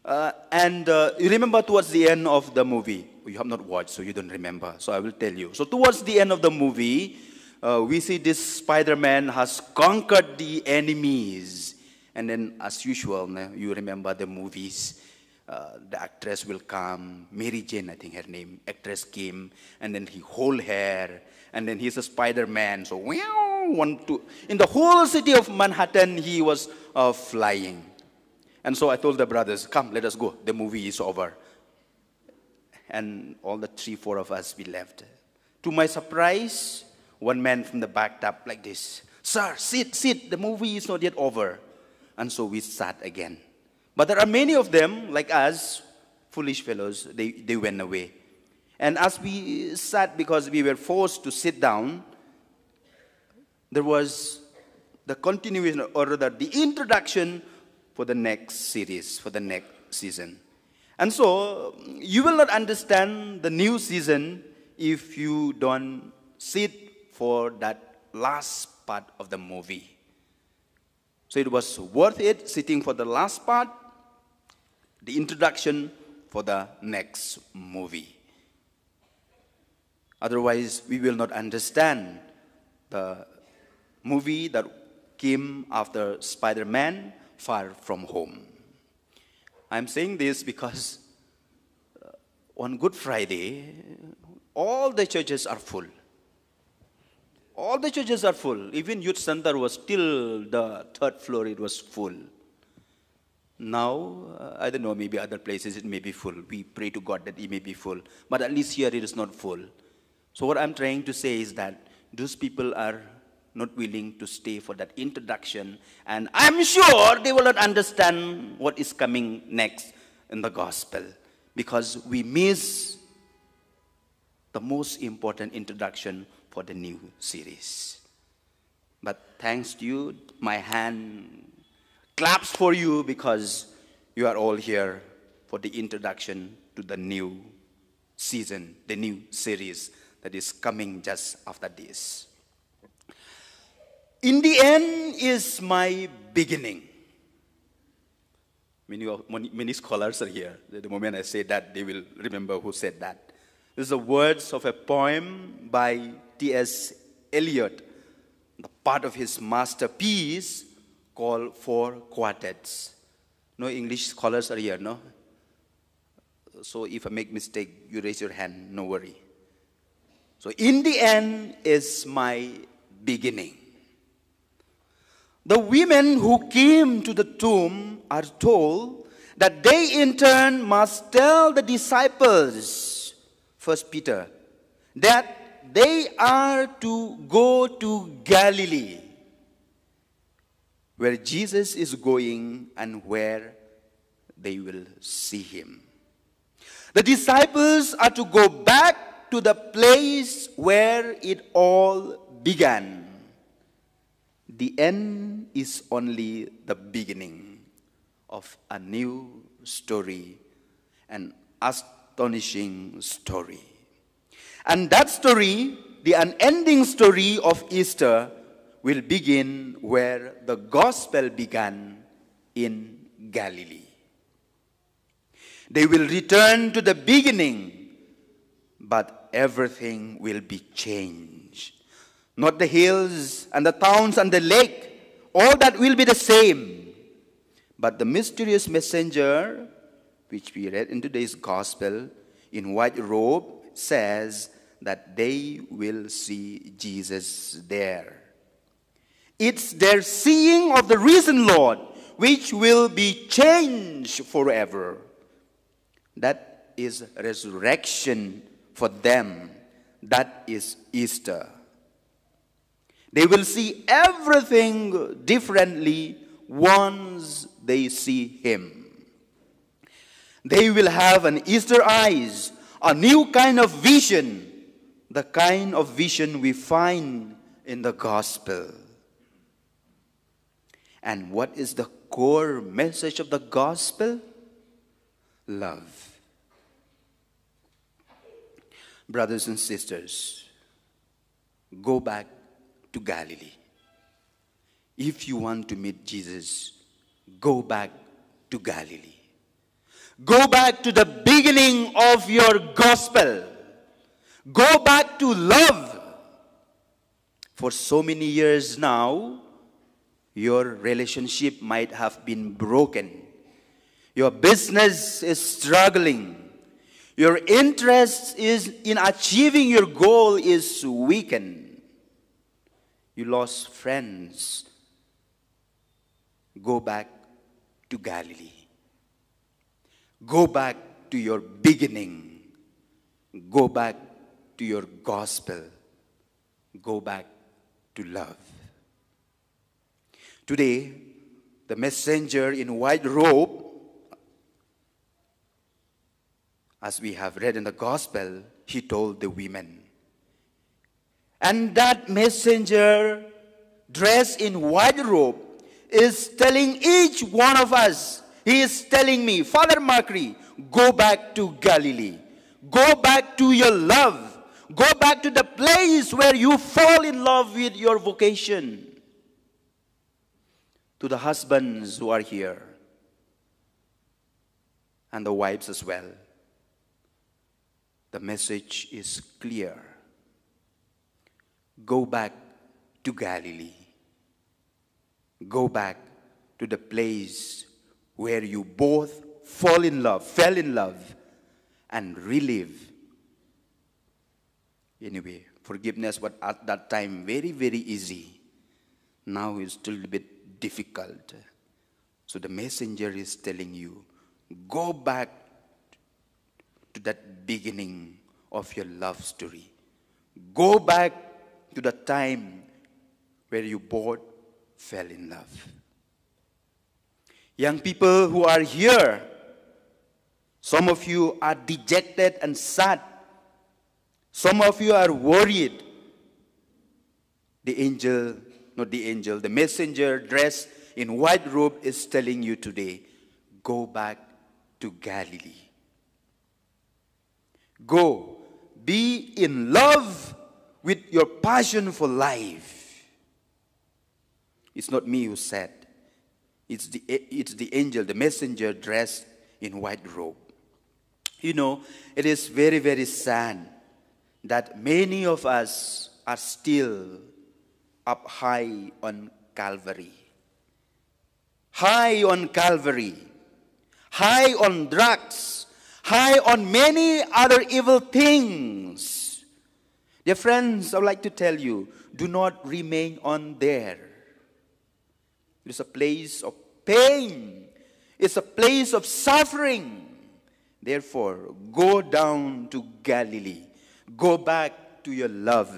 Uh, and uh, you remember towards the end of the movie, you have not watched, so you don't remember, so I will tell you. So, towards the end of the movie, uh, we see this Spider Man has conquered the enemies. And then, as usual, you remember the movies. Uh, the actress will come, Mary Jane, I think her name, actress came, and then he hold her, and then he's a Spider-Man. So, one, two. In the whole city of Manhattan, he was uh, flying. And so I told the brothers, come, let us go. The movie is over. And all the three, four of us, we left. To my surprise, one man from the back tapped like this, Sir, sit, sit, the movie is not yet over. And so we sat again. But there are many of them, like us, foolish fellows, they, they went away. And as we sat, because we were forced to sit down, there was the continuation, or rather, the introduction for the next series, for the next season. And so, you will not understand the new season if you don't sit for that last part of the movie. So it was worth it sitting for the last part, the introduction for the next movie. Otherwise, we will not understand the movie that came after Spider Man Far From Home. I'm saying this because uh, on Good Friday, all the churches are full. All the churches are full. Even Youth Center was still the third floor, it was full. Now, uh, I don't know, maybe other places it may be full. We pray to God that it may be full. But at least here it is not full. So, what I'm trying to say is that those people are not willing to stay for that introduction. And I'm sure they will not understand what is coming next in the gospel because we miss the most important introduction for the new series. But thanks to you, my hand claps for you because you are all here for the introduction to the new season, the new series that is coming just after this. In the end is my beginning. Many, many scholars are here. The moment I say that, they will remember who said that. This is the words of a poem by T.S. Eliot, the part of his masterpiece called Four Quartets. No English scholars are here, no? So if I make mistake, you raise your hand, no worry. So in the end is my beginning. The women who came to the tomb are told that they in turn must tell the disciples First Peter, that they are to go to Galilee, where Jesus is going and where they will see him. The disciples are to go back to the place where it all began. The end is only the beginning of a new story, an astonishing story. And that story, the unending story of Easter, will begin where the gospel began in Galilee. They will return to the beginning, but everything will be changed. Not the hills and the towns and the lake, all that will be the same. But the mysterious messenger which we read in today's gospel, in white robe, says that they will see Jesus there. It's their seeing of the risen Lord which will be changed forever. That is resurrection for them. That is Easter. They will see everything differently once they see Him. They will have an Easter eyes, a new kind of vision, the kind of vision we find in the gospel. And what is the core message of the gospel? Love. Brothers and sisters, go back to Galilee. If you want to meet Jesus, go back to Galilee. Go back to the beginning of your gospel. Go back to love. For so many years now, your relationship might have been broken. Your business is struggling. Your interest is in achieving your goal is weakened. You lost friends. Go back to Galilee. Go back to your beginning. Go back to your gospel. Go back to love. Today, the messenger in white robe, as we have read in the gospel, he told the women. And that messenger, dressed in white robe, is telling each one of us, he is telling me, Father Makri, go back to Galilee. Go back to your love. Go back to the place where you fall in love with your vocation. To the husbands who are here, and the wives as well, the message is clear. Go back to Galilee. Go back to the place where you both fall in love, fell in love, and relive. Anyway, forgiveness was at that time very, very easy. Now it's still a bit difficult. So the messenger is telling you, go back to that beginning of your love story. Go back to the time where you both fell in love. Young people who are here, some of you are dejected and sad. Some of you are worried. The angel, not the angel, the messenger dressed in white robe is telling you today go back to Galilee. Go, be in love with your passion for life. It's not me who said, it's the, it's the angel, the messenger dressed in white robe. You know, it is very, very sad that many of us are still up high on Calvary. High on Calvary. High on drugs. High on many other evil things. Dear friends, I would like to tell you do not remain on there. It is a place of pain, it's a place of suffering. Therefore, go down to Galilee. Go back to your love.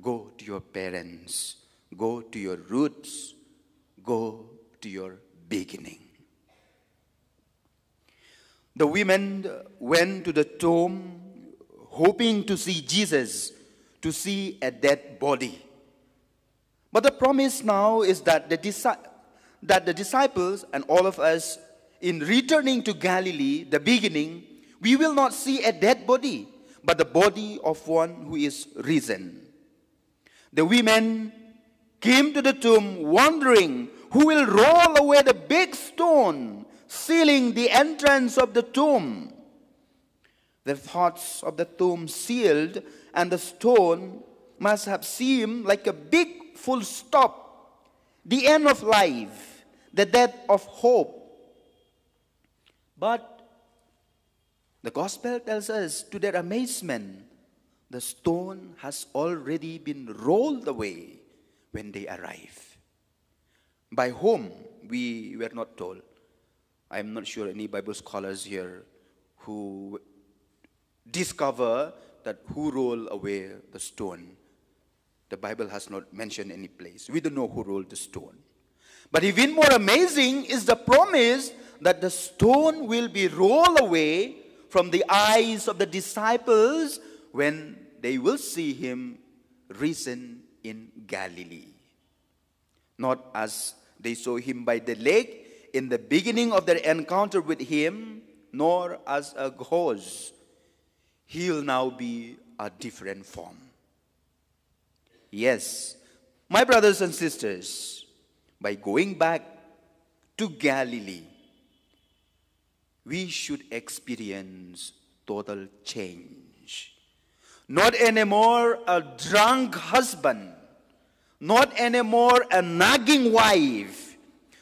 Go to your parents. Go to your roots. Go to your beginning. The women went to the tomb hoping to see Jesus, to see a dead body. But the promise now is that the, that the disciples and all of us, in returning to Galilee, the beginning, we will not see a dead body, but the body of one who is risen. The women came to the tomb wondering who will roll away the big stone sealing the entrance of the tomb. The thoughts of the tomb sealed, and the stone must have seemed like a big full stop, the end of life, the death of hope. But the gospel tells us, to their amazement, the stone has already been rolled away when they arrive. By whom, we were not told. I'm not sure any Bible scholars here who discover that who rolled away the stone. The Bible has not mentioned any place. We don't know who rolled the stone. But even more amazing is the promise that the stone will be rolled away from the eyes of the disciples when they will see him risen in Galilee. Not as they saw him by the lake in the beginning of their encounter with him, nor as a ghost. He'll now be a different form. Yes, my brothers and sisters, by going back to Galilee, we should experience total change. Not anymore a drunk husband, not anymore a nagging wife,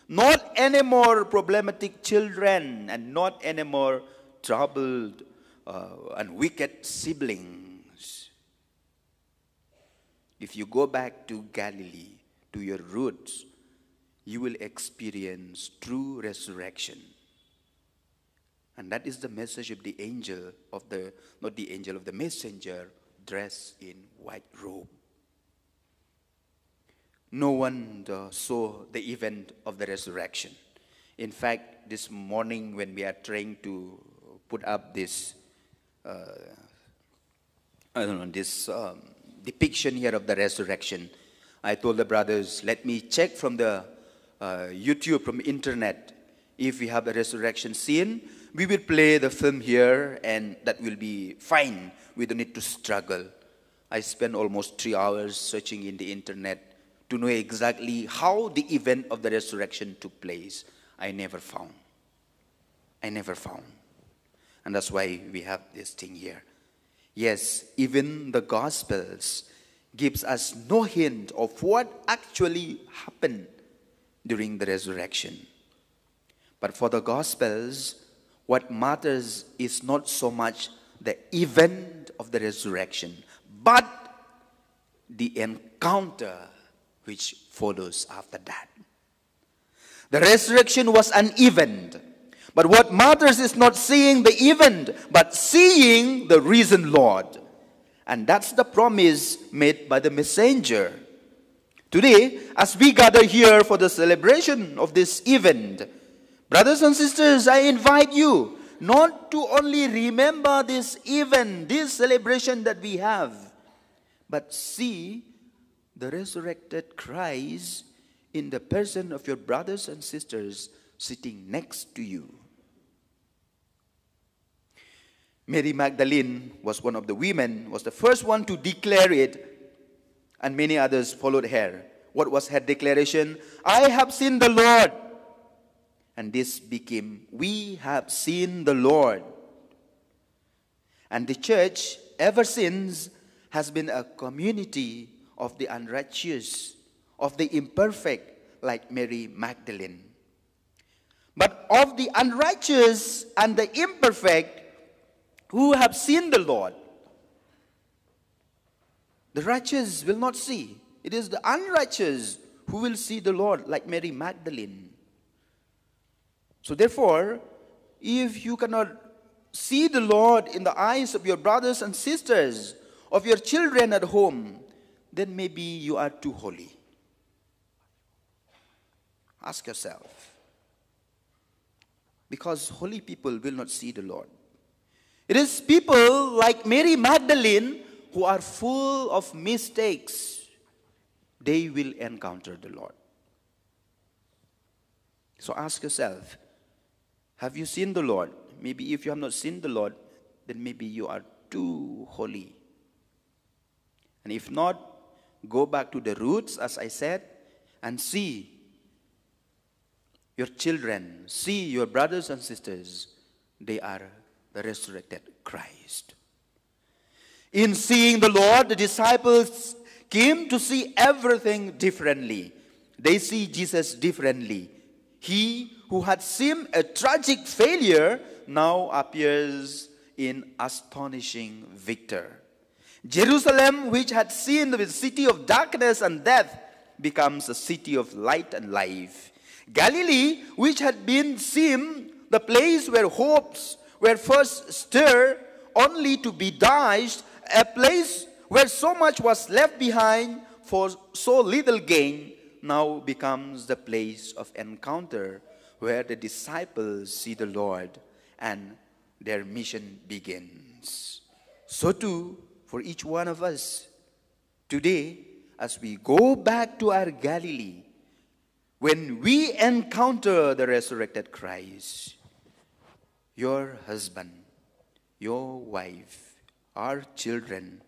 not anymore problematic children, and not anymore troubled uh, and wicked siblings. If you go back to Galilee, to your roots, you will experience true resurrection. And that is the message of the angel of the, not the angel of the messenger, dressed in white robe. No one saw the event of the resurrection. In fact, this morning when we are trying to put up this, uh, I don't know, this um, depiction here of the resurrection, I told the brothers, let me check from the uh, YouTube, from internet, if we have a resurrection scene. We will play the film here, and that will be fine. We don't need to struggle. I spent almost three hours searching in the internet to know exactly how the event of the resurrection took place. I never found. I never found. And that's why we have this thing here. Yes, even the Gospels gives us no hint of what actually happened during the resurrection. But for the Gospels, what matters is not so much the event of the resurrection, but the encounter which follows after that. The resurrection was an event. But what matters is not seeing the event, but seeing the risen Lord. And that's the promise made by the messenger. Today, as we gather here for the celebration of this event, brothers and sisters, I invite you not to only remember this event, this celebration that we have, but see the resurrected Christ in the person of your brothers and sisters sitting next to you. Mary Magdalene was one of the women, was the first one to declare it, and many others followed her. What was her declaration? I have seen the Lord. And this became, We have seen the Lord. And the church, ever since, has been a community of the unrighteous, of the imperfect, like Mary Magdalene. But of the unrighteous and the imperfect who have seen the Lord, the righteous will not see. It is the unrighteous who will see the Lord, like Mary Magdalene. So, therefore, if you cannot see the Lord in the eyes of your brothers and sisters, of your children at home, then maybe you are too holy. Ask yourself. Because holy people will not see the Lord. It is people like Mary Magdalene who are full of mistakes. They will encounter the Lord. So ask yourself have you seen the Lord? Maybe if you have not seen the Lord, then maybe you are too holy. And if not, go back to the roots, as I said, and see your children, see your brothers and sisters, they are the resurrected Christ. In seeing the Lord, the disciples came to see everything differently. They see Jesus differently. He who had seemed a tragic failure now appears in astonishing victor. Jerusalem, which had seen the city of darkness and death, becomes a city of light and life. Galilee, which had been seen the place where hopes were first stirred, only to be dashed a place where so much was left behind for so little gain now becomes the place of encounter where the disciples see the Lord and their mission begins. So, too, for each one of us, today, as we go back to our Galilee, when we encounter the resurrected Christ, your husband, your wife, our children,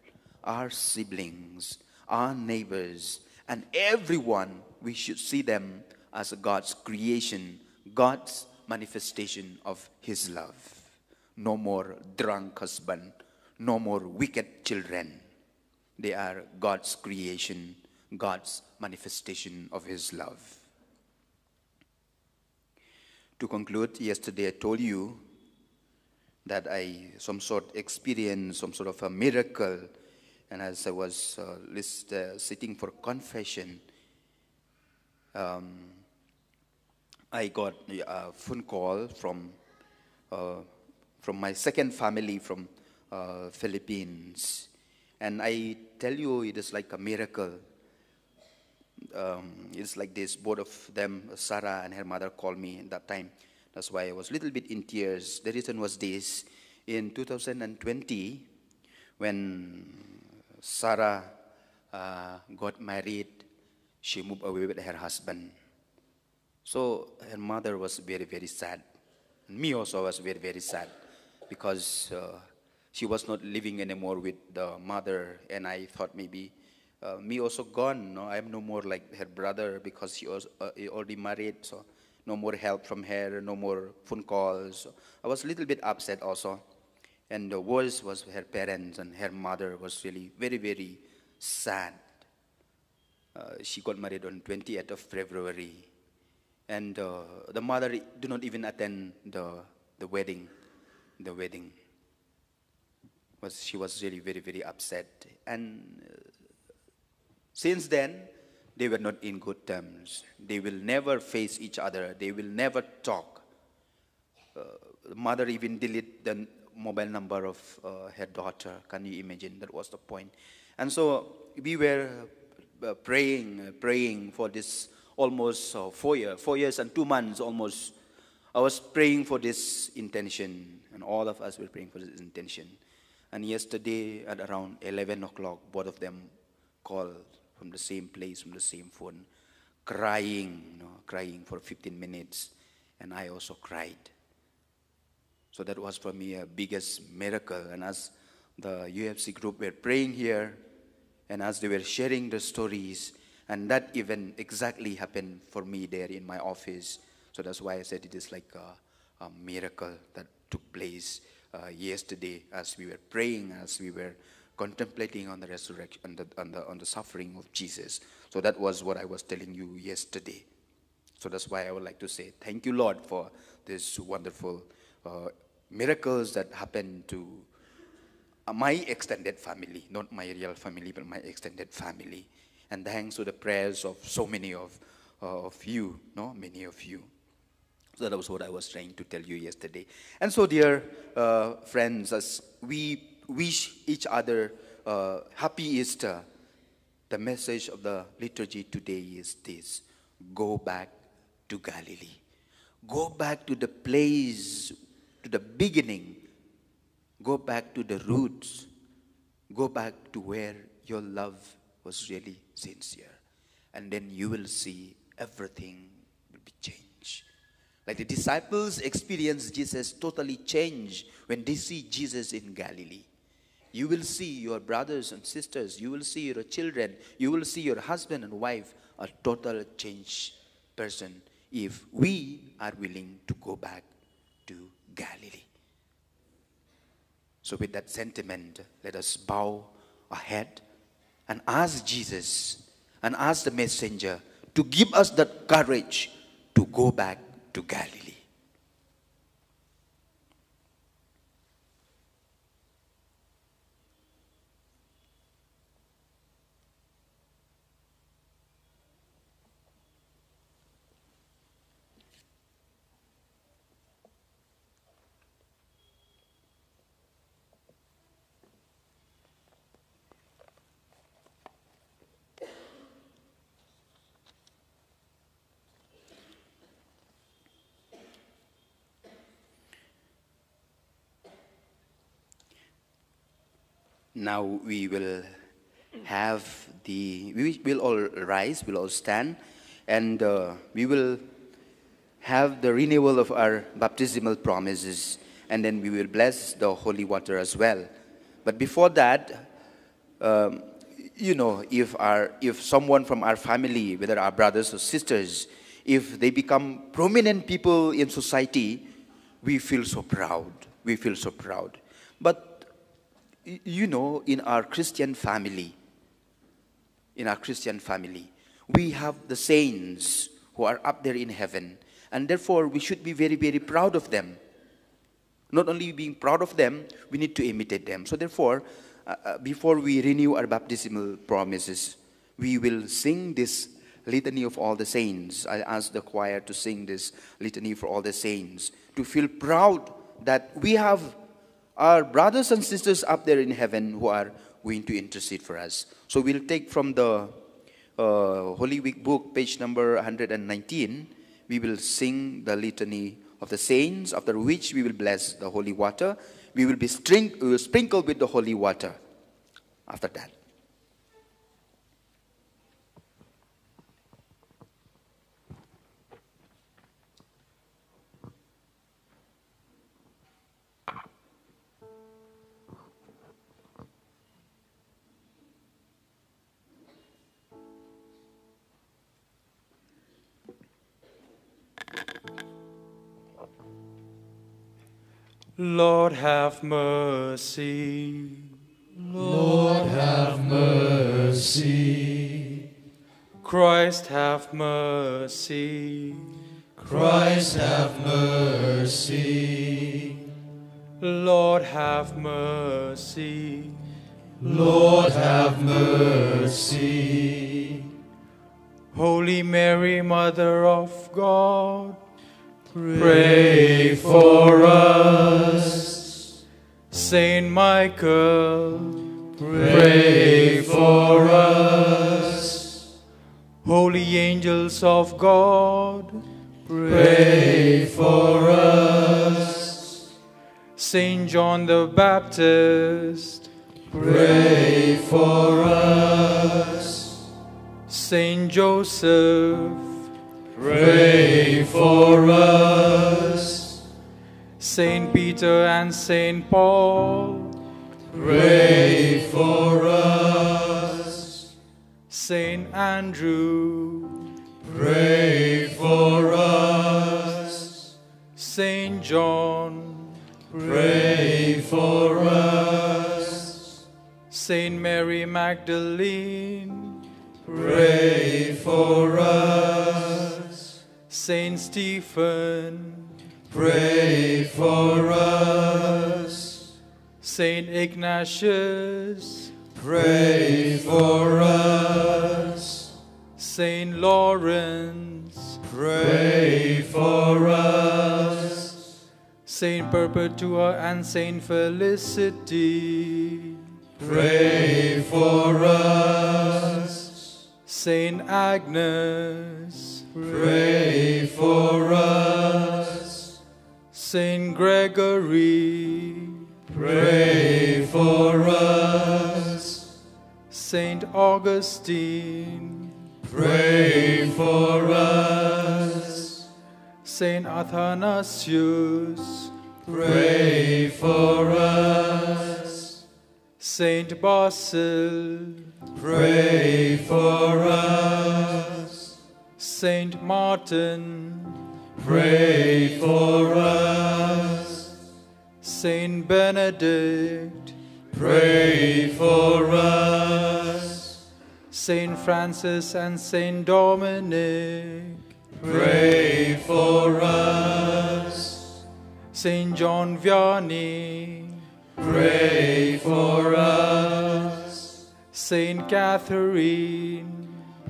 our siblings, our neighbors, and everyone, we should see them as God's creation, God's manifestation of His love. No more drunk husband, no more wicked children. They are God's creation, God's manifestation of His love. To conclude, yesterday I told you that I some sort experienced some sort of a miracle, and as I was uh, list, uh, sitting for confession, um, I got a phone call from uh, from my second family from uh, Philippines, and I tell you, it is like a miracle. Um, it's like this. Both of them, Sarah and her mother, called me at that time. That's why I was a little bit in tears. The reason was this: in 2020, when Sarah uh, got married, she moved away with her husband. So her mother was very, very sad. Me also was very, very sad because uh, she was not living anymore with the mother, and I thought maybe uh, me also gone. No, I'm no more like her brother because she was uh, already married. So no more help from her, no more phone calls. So I was a little bit upset also. And the worst was her parents and her mother was really very, very sad. Uh, she got married on 20th of February. And uh, the mother did not even attend the, the wedding. The wedding. Was, she was really very, very upset. And uh, since then, they were not in good terms. They will never face each other. They will never talk. Uh, the mother even deleted the mobile number of uh, her daughter. Can you imagine? That was the point. And so we were uh, praying, uh, praying for this almost uh, four years, four years and two months almost. I was praying for this intention, and all of us were praying for this intention. And yesterday at around 11 o'clock, both of them called from the same place, from the same phone, crying, you know, crying for 15 minutes. And I also cried. So that was for me a biggest miracle. And as the UFC group were praying here, and as they were sharing the stories, and that event exactly happened for me there in my office. So that's why I said it is like a, a miracle that took place uh, yesterday as we were praying, as we were contemplating on the resurrection, on the, on, the, on the suffering of Jesus. So that was what I was telling you yesterday. So that's why I would like to say thank you, Lord, for this wonderful uh, miracles that happened to uh, my extended family, not my real family, but my extended family. And thanks to the prayers of so many of, uh, of you, no, many of you. So that was what I was trying to tell you yesterday. And so, dear uh, friends, as we wish each other uh, happy Easter, the message of the liturgy today is this go back to Galilee. Go back to the place, to the beginning. Go back to the roots. Go back to where your love was really sincere. And then you will see everything will be changed. Like the disciples experienced Jesus totally changed when they see Jesus in Galilee. You will see your brothers and sisters, you will see your children, you will see your husband and wife a total changed person if we are willing to go back to Galilee. So, with that sentiment, let us bow our head and ask Jesus and ask the messenger to give us that courage to go back to Galilee. Now we will have the, we will all rise, we'll all stand, and uh, we will have the renewal of our baptismal promises, and then we will bless the holy water as well. But before that, um, you know, if, our, if someone from our family, whether our brothers or sisters, if they become prominent people in society, we feel so proud. We feel so proud. But, you know, in our Christian family, in our Christian family, we have the saints who are up there in heaven, and therefore we should be very, very proud of them. Not only being proud of them, we need to imitate them. So, therefore, uh, uh, before we renew our baptismal promises, we will sing this litany of all the saints. I ask the choir to sing this litany for all the saints to feel proud that we have our brothers and sisters up there in heaven who are going to intercede for us. So we'll take from the uh, Holy Week book, page number 119. We will sing the litany of the saints, after which we will bless the holy water. We will be string, uh, sprinkled with the holy water after that. Lord have mercy. Lord have mercy. Christ have mercy. Christ have mercy. Lord have mercy. Lord have mercy. Holy Mary, Mother of God, Pray for us. Saint Michael, Pray for us. Holy angels of God, Pray for us. Saint John the Baptist, Pray for us. Saint Joseph, Pray for us. Saint Peter and Saint Paul, Pray for us. Saint Andrew, Pray for us. Saint John, Pray for us. Saint Mary Magdalene, Pray for us. Saint Stephen, Pray for us. Saint Ignatius, Pray for us. Saint Lawrence, Pray for us. Saint Perpetua and Saint Felicity, Pray for us. Saint Agnes, Pray for us. Saint Gregory, Pray for us. Saint Augustine, Pray for us. Saint Athanasius, Pray for us. Saint Basil, Pray for us. Saint Martin, Pray for us. Saint Benedict, Pray for us. Saint Francis and Saint Dominic, Pray for us. Saint John Vianney, Pray for us. Saint Catherine,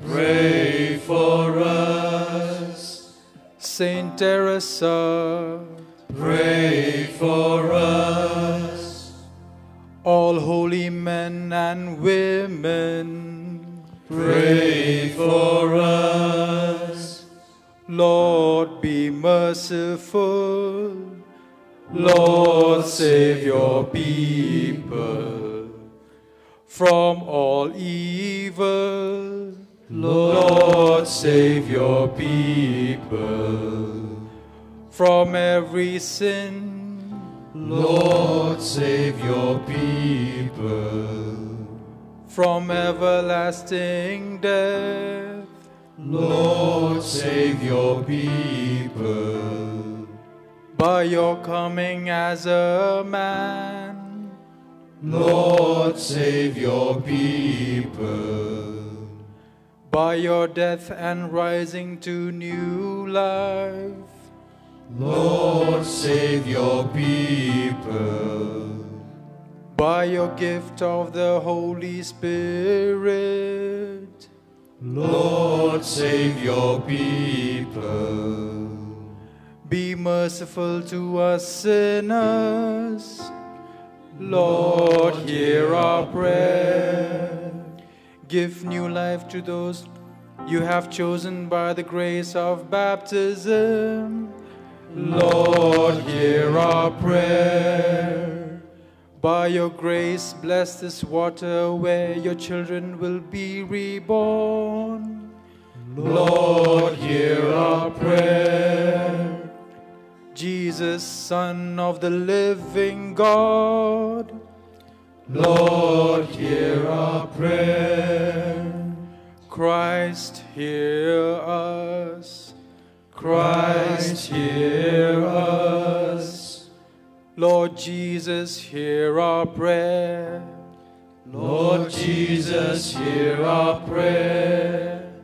Pray for us. Saint Teresa, pray for us. All holy men and women, pray for us. Lord, be merciful. Lord, save your people from all evil. Lord, save your people from every sin. Lord, save your people from everlasting death. Lord, save your people by your coming as a man. Lord, save your people by your death and rising to new life. Lord, save your people by your gift of the Holy Spirit. Lord, save your people. Be merciful to us sinners. Lord, hear our prayer. Give new life to those you have chosen by the grace of baptism. Lord, hear our prayer. By your grace, bless this water where your children will be reborn. Lord, hear our prayer. Jesus, Son of the living God. Lord, hear our prayer. Christ, hear us. Christ, hear us. Lord Jesus, hear our prayer. Lord Jesus, hear our prayer.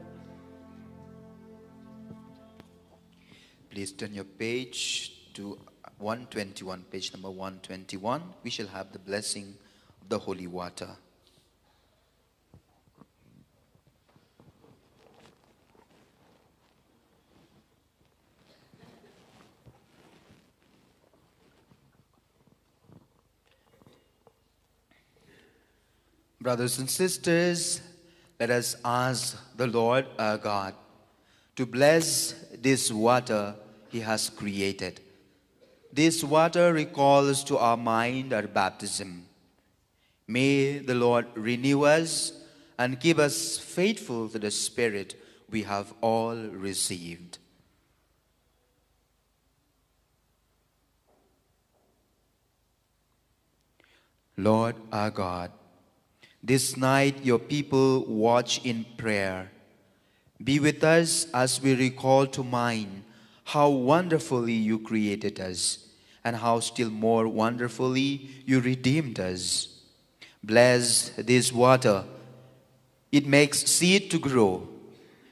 Please turn your page to 121, page number 121. We shall have the blessing the holy water. Brothers and sisters, let us ask the Lord our God to bless this water He has created. This water recalls to our mind our baptism. May the Lord renew us and keep us faithful to the Spirit we have all received. Lord our God, this night your people watch in prayer. Be with us as we recall to mind how wonderfully you created us and how still more wonderfully you redeemed us. Bless this water. It makes seed to grow.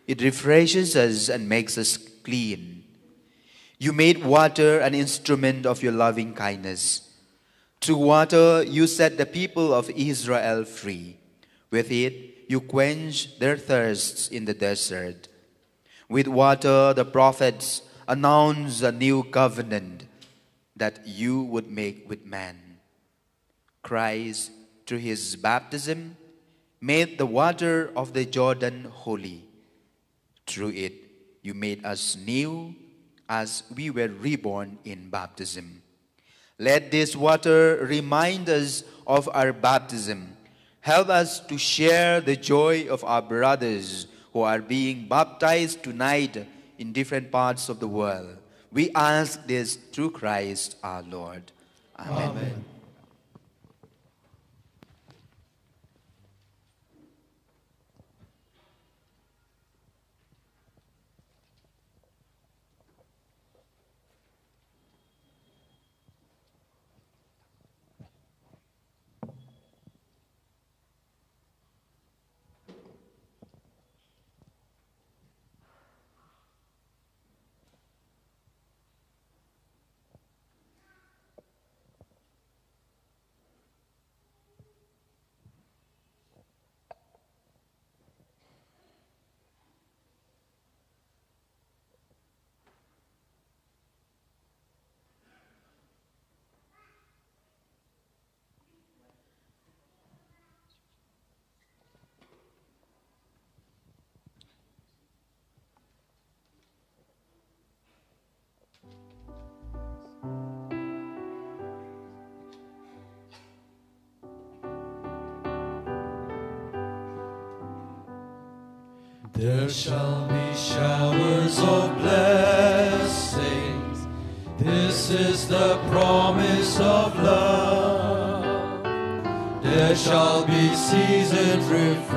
It refreshes us and makes us clean. You made water an instrument of your loving kindness. Through water, you set the people of Israel free. With it, you quench their thirsts in the desert. With water, the prophets announce a new covenant that you would make with man. Christ, through his baptism, made the water of the Jordan holy. Through it, you made us new as we were reborn in baptism. Let this water remind us of our baptism. Help us to share the joy of our brothers who are being baptized tonight in different parts of the world. We ask this through Christ our Lord. Amen. Amen. There shall be showers of blessings. This is the promise of love. There shall be seasons refreshing,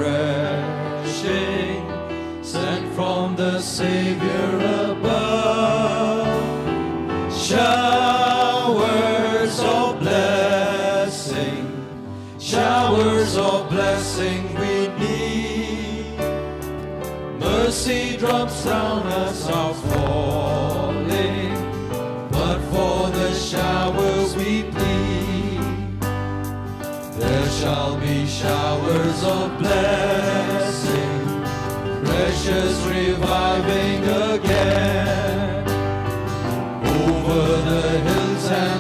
sent from the Savior above. Showers of blessing, showers of blessing we Drops down us are falling, but for the showers we plead. There shall be showers of blessing, precious reviving again over the hills and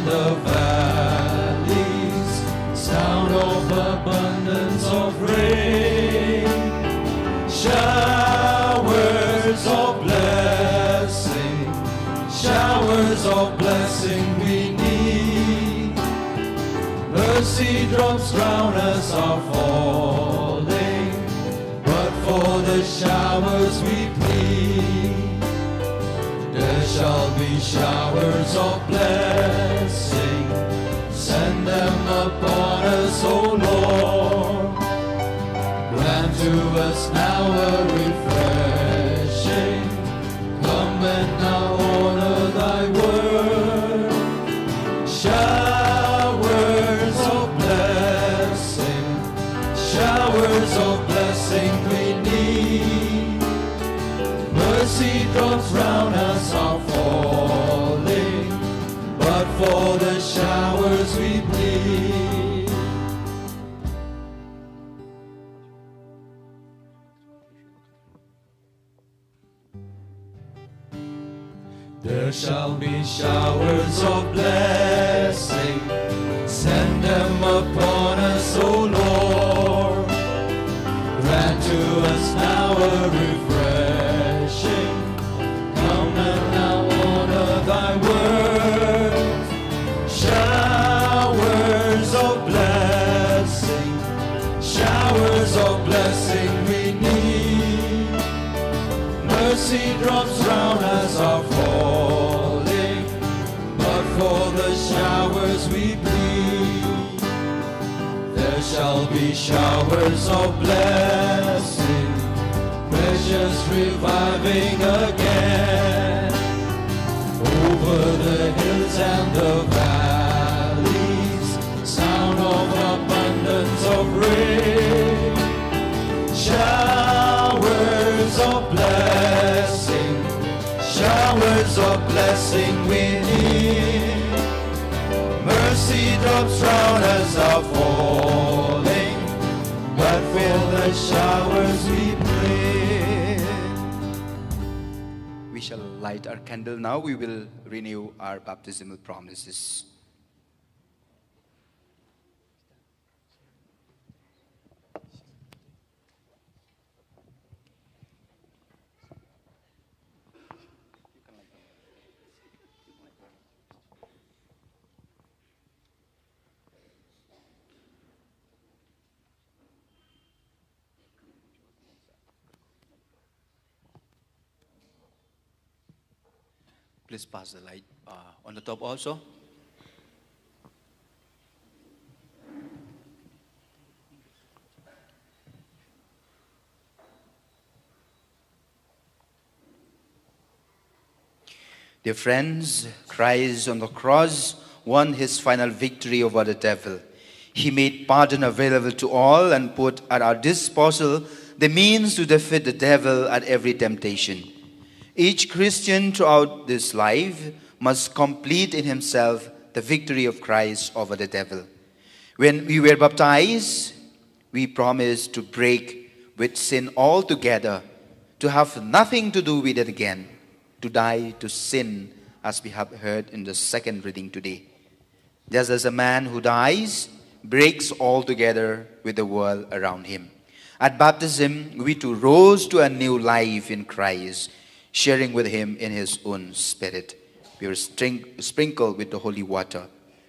of blessing we need. Mercy drops round us are falling, but for the showers we plead. There shall be showers of blessing. Send them upon us, O Lord. Grant to us now a refreshing. There shall be showers of blessing, send them upon us, O Lord. Grant to us now a refreshing. Come and now honor thy word. Showers of blessing, showers of blessing we need. Mercy drops round us are shall be showers of blessing, precious reviving again. Over the hills and the valleys, sound of abundance of rain. Showers of blessing, showers of blessing we need. Mercy drops round us are falling, but for the showers we pray. We shall light our candle now. We will renew our baptismal promises. Please pass the light uh, on the top also. Dear friends, Christ on the cross won his final victory over the devil. He made pardon available to all and put at our disposal the means to defeat the devil at every temptation. Each Christian throughout this life must complete in himself the victory of Christ over the devil. When we were baptized, we promised to break with sin altogether, to have nothing to do with it again, to die to sin, as we have heard in the second reading today. Just as a man who dies breaks altogether with the world around him. At baptism, we too rose to a new life in Christ, sharing with him in his own spirit. We were sprinkled with the holy water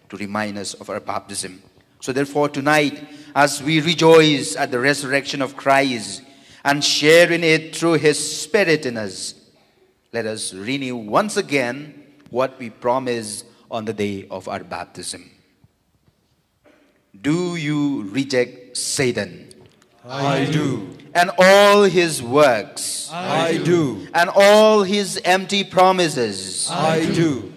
to remind us of our baptism. So, therefore, tonight, as we rejoice at the resurrection of Christ, and share in it through His Spirit in us. Let us renew once again what we promised on the day of our baptism. Do you reject Satan? I do. And all his works? I do. And all his empty promises? I do.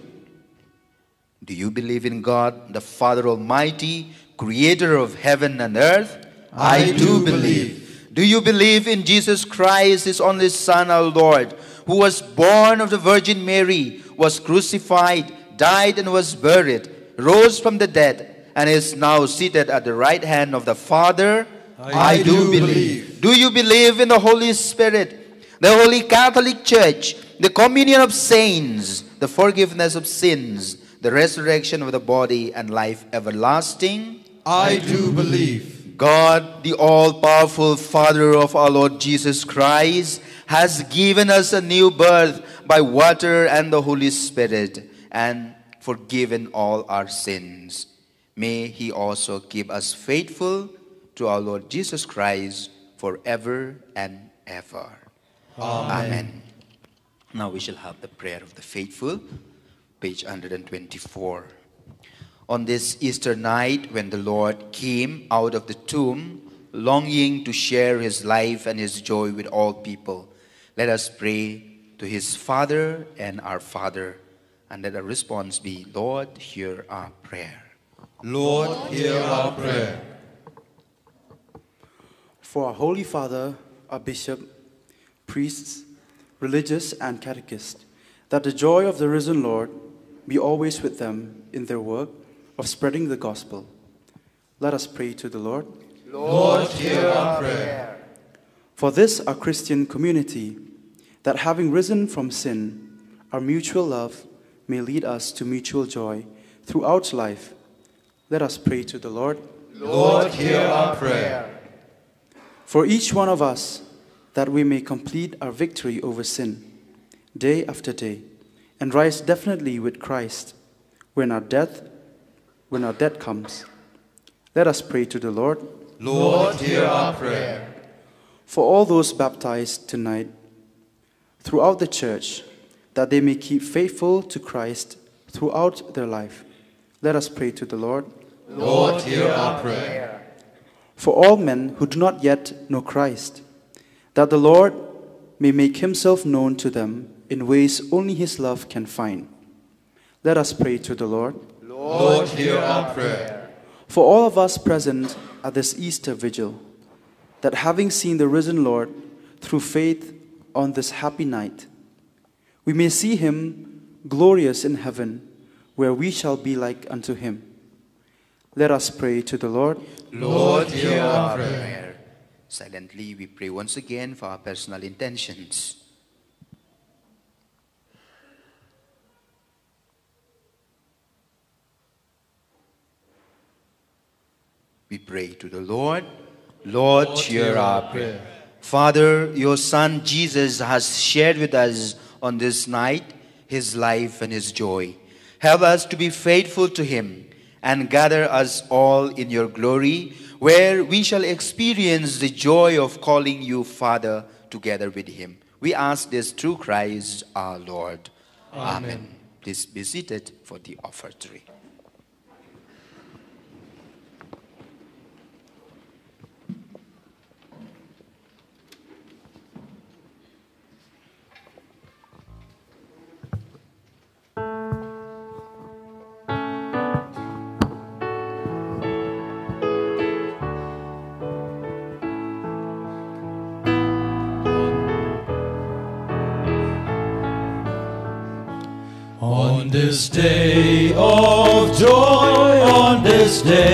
Do you believe in God, the Father Almighty, creator of heaven and earth? I do believe. Do you believe in Jesus Christ, his only Son, our Lord, who was born of the Virgin Mary, was crucified, died, and was buried, rose from the dead, and is now seated at the right hand of the Father? I do believe. Do you believe in the Holy Spirit, the Holy Catholic Church, the communion of saints, the forgiveness of sins, the resurrection of the body, and life everlasting? I do believe. God, the all powerful Father of our Lord Jesus Christ, has given us a new birth by water and the Holy Spirit and forgiven all our sins. May He also keep us faithful to our Lord Jesus Christ forever and ever. Amen. Amen. Now we shall have the prayer of the faithful, page 124. On this Easter night, when the Lord came out of the tomb, longing to share his life and his joy with all people, let us pray to his Father and our Father, and let our response be, Lord, hear our prayer. Lord, hear our prayer. For our Holy Father, our Bishop, priests, religious, and catechists, that the joy of the risen Lord be always with them in their work of spreading the gospel. Let us pray to the Lord. Lord, hear our prayer. For this, our Christian community, that having risen from sin, our mutual love may lead us to mutual joy throughout life. Let us pray to the Lord. Lord, hear our prayer. For each one of us, that we may complete our victory over sin, day after day, and rise definitely with Christ when our death, when our death comes. Let us pray to the Lord. Lord, hear our prayer. For all those baptized tonight throughout the church, that they may keep faithful to Christ throughout their life. Let us pray to the Lord. Lord, hear our prayer. For all men who do not yet know Christ, that the Lord may make himself known to them in ways only his love can find. Let us pray to the Lord. Lord, hear our prayer. For all of us present at this Easter vigil, that having seen the risen Lord through faith on this happy night, we may see him glorious in heaven, where we shall be like unto him. Let us pray to the Lord. Lord, hear our prayer. Silently, we pray once again for our personal intentions. We pray to the Lord. Lord, Lord, hear our prayer. Father, your Son Jesus has shared with us on this night his life and his joy. Help us to be faithful to him and gather us all in your glory, where we shall experience the joy of calling you Father together with him. We ask this through Christ our Lord. Amen. Please be seated for the offertory. This day of joy, on this day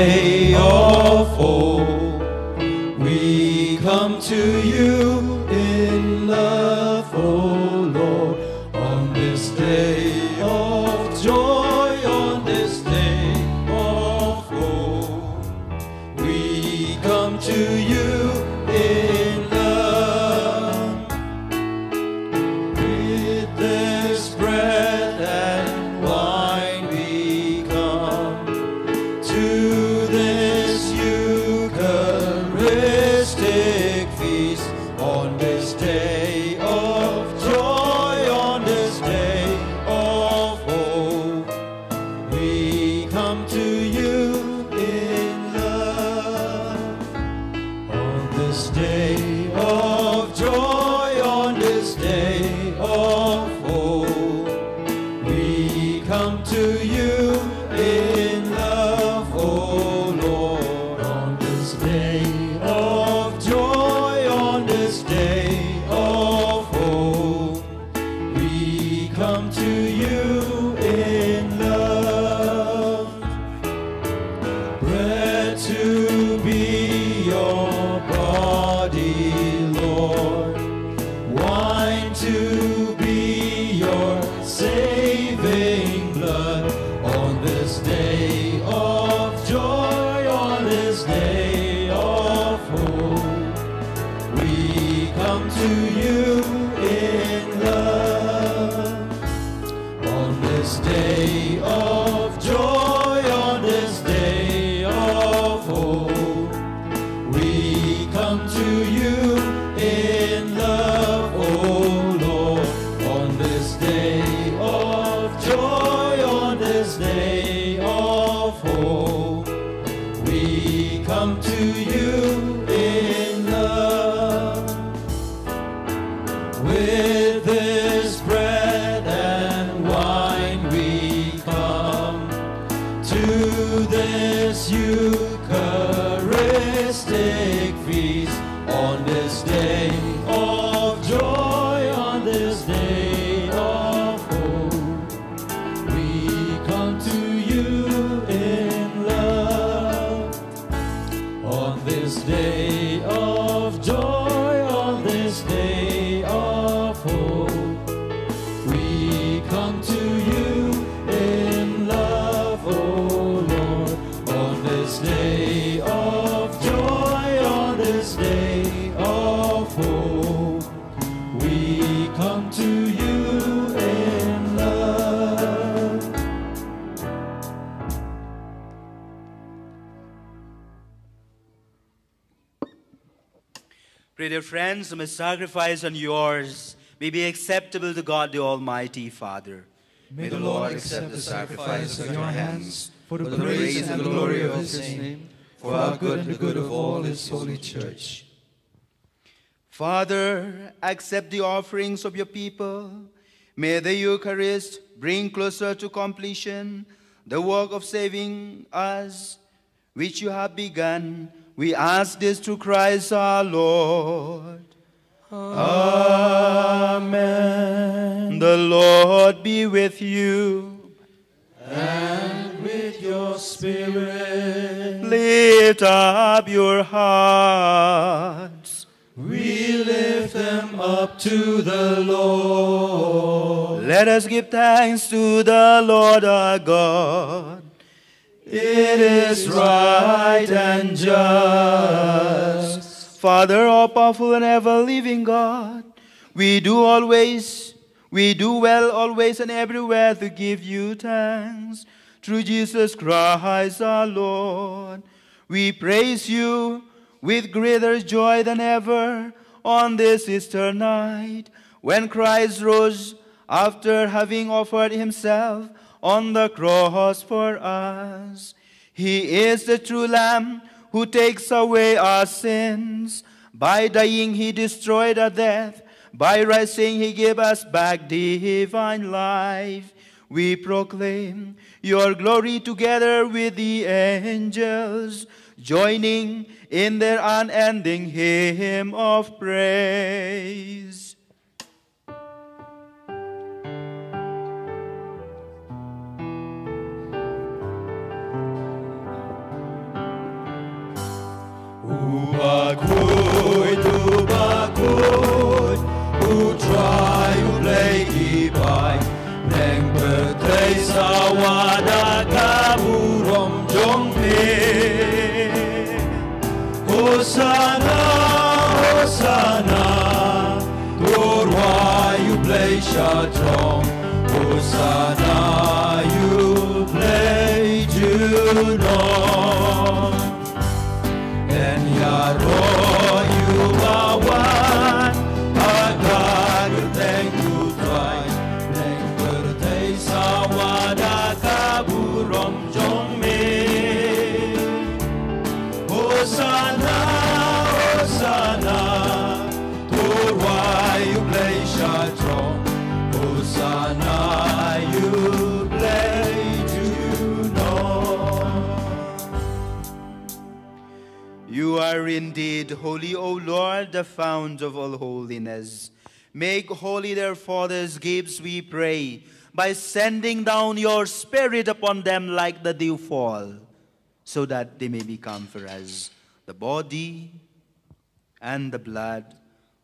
friends, may sacrifice and yours may be acceptable to God the Almighty Father. May the Lord accept the sacrifice of your hands for the praise and the glory of his name, for our good and the good of all his holy church. Father, accept the offerings of your people. May the Eucharist bring closer to completion the work of saving us, which you have begun. We ask this through Christ our Lord. Amen. The Lord be with you. And with your spirit, Lift up your hearts. we lift them up to the Lord. Let us give thanks to the Lord our God. It is right and just. Father, all powerful and ever living God, we do always, we do well always and everywhere to give you thanks. Through Jesus Christ our Lord, we praise you with greater joy than ever on this Easter night when Christ rose after having offered himself on the cross for us. He is the true Lamb who takes away our sins. By dying, he destroyed our death. By rising, he gave us back divine life. We proclaim your glory together with the angels, joining in their unending hymn of praise. Hosanna, Hosanna, Torwa ublei En Yaro Yubawan are indeed holy, O Lord, the fount of all holiness. Make holy their fathers' gifts, we pray, by sending down your Spirit upon them like the dew fall, so that they may become for us the body and the blood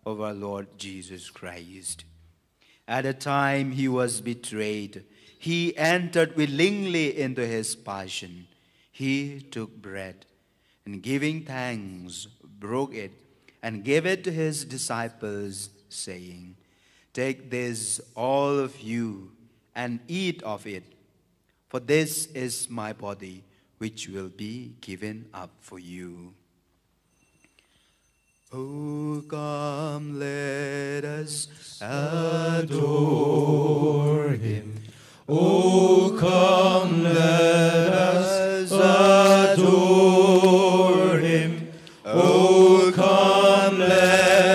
of our Lord Jesus Christ. At the time he was betrayed, he entered willingly into his passion. He took bread and giving thanks, broke it and gave it to his disciples, saying, Take this, all of you, and eat of it, for this is my body, which will be given up for you. Oh, come, let us adore him. Oh, come, let us adore him. Oh, come, let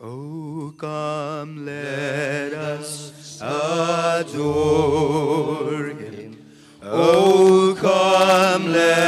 Oh, come, let us adore him. Oh, come, let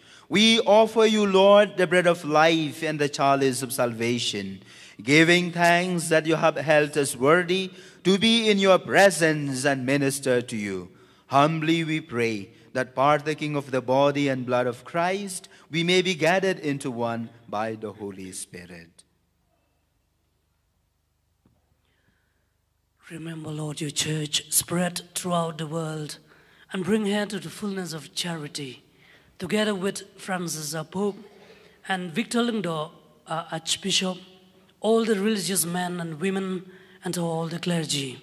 we offer you, Lord, the bread of life and the chalice of salvation, giving thanks that you have held us worthy to be in your presence and minister to you. Humbly we pray that partaking of the body and blood of Christ, we may be gathered into one by the Holy Spirit. Remember, Lord, your church spread throughout the world and bring her to the fullness of charity, together with Francis, Pope, and Victor Lyngdoh, our uh, Archbishop, all the religious men and women, and all the clergy.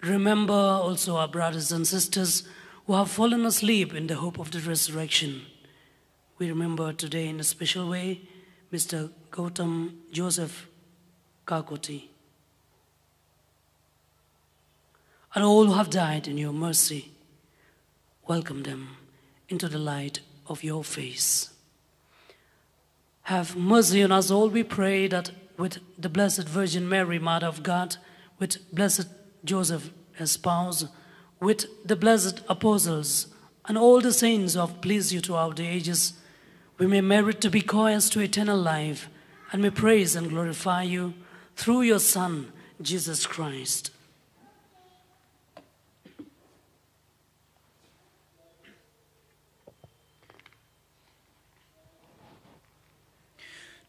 Remember also our brothers and sisters who have fallen asleep in the hope of the resurrection. We remember today in a special way Mr. Gautam Joseph Kakoti. And all who have died in your mercy, welcome them into the light of your face. Have mercy on us all, we pray, that with the Blessed Virgin Mary, Mother of God, with Blessed Joseph, her spouse, with the blessed apostles, and all the saints who have pleased you throughout the ages, we may merit to be co-heirs to eternal life, and may praise and glorify you through your Son, Jesus Christ.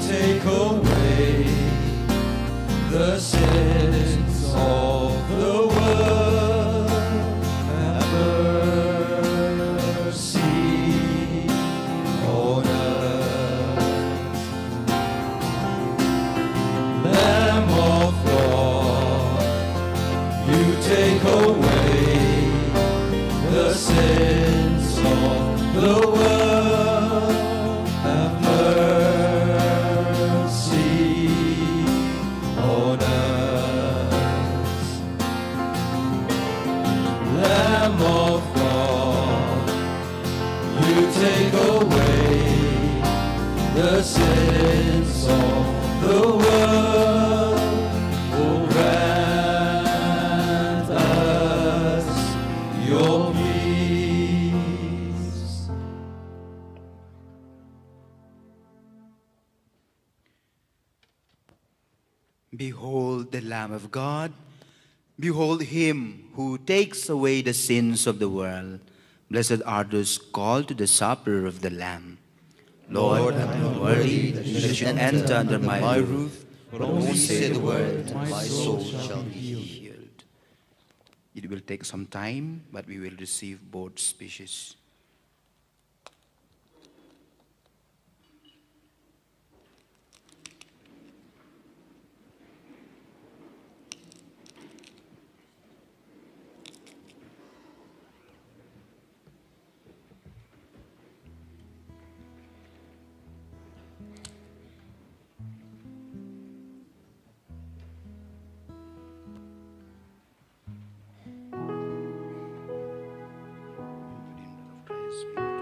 take away the sins of the Lamb of God. Behold him who takes away the sins of the world. Blessed are those called to the supper of the Lamb. Lord, I'm not worthy that you should enter under my roof, but only say the word, and my soul shall be healed. It will take some time, but we will receive both species. Stood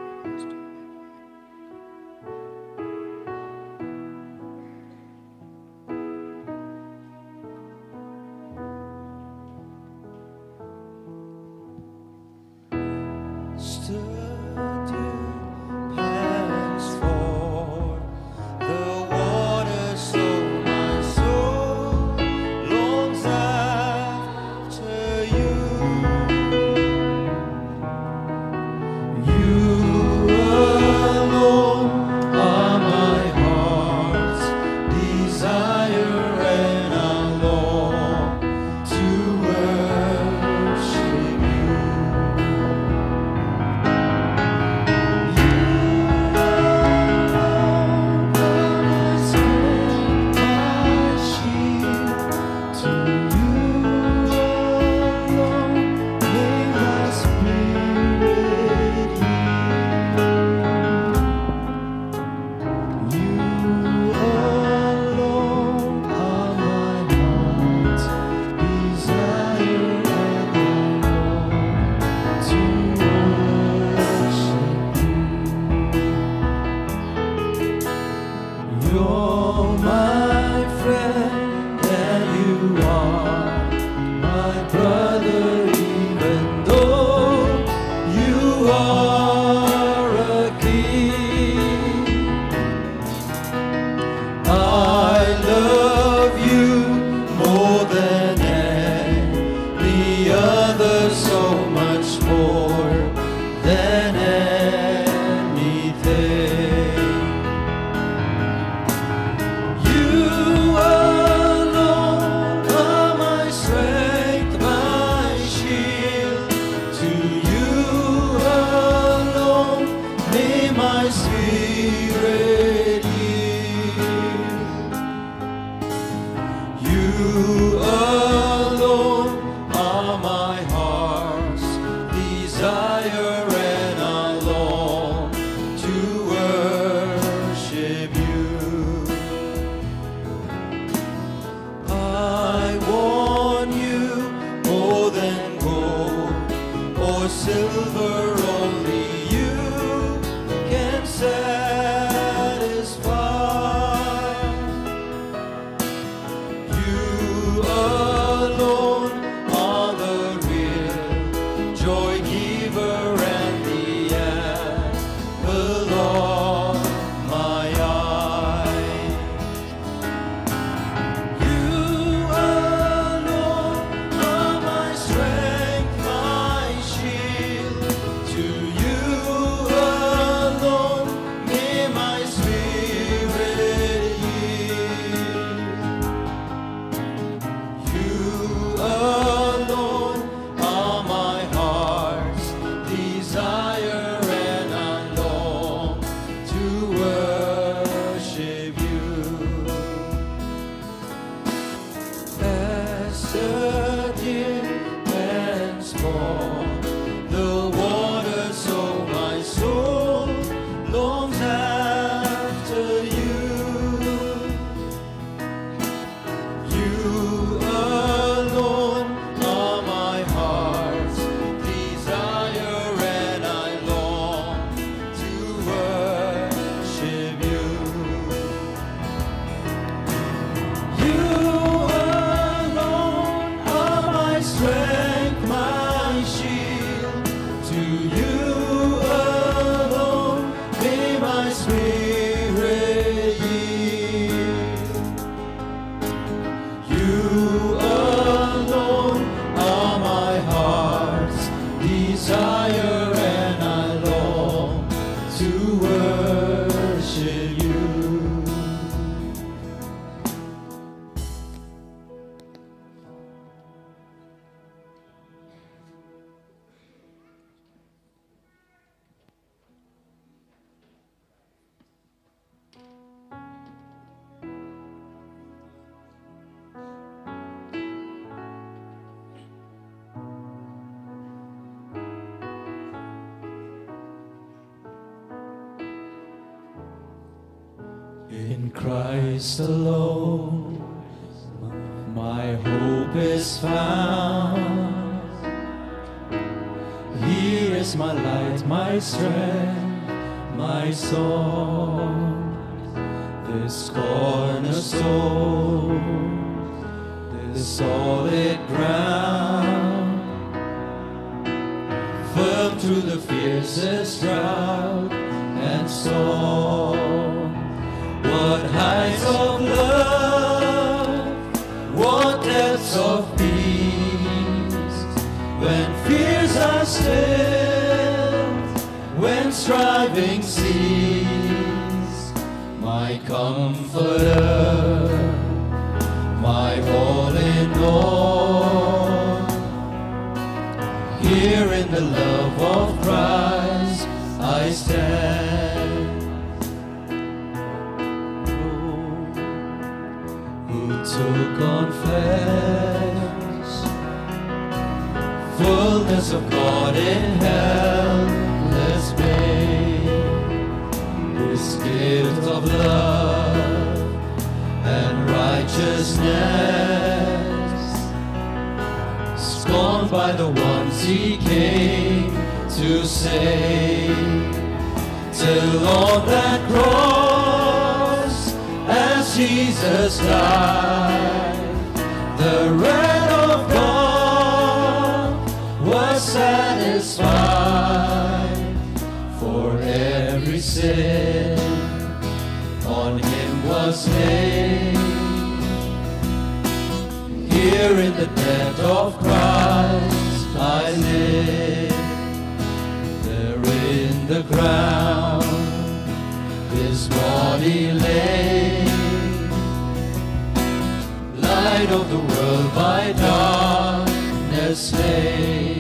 The say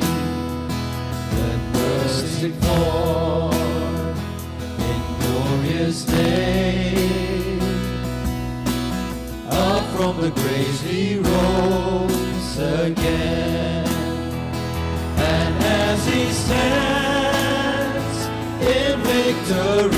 that bursting forth in glorious day. Up from the graves he rose again and as he stands in victory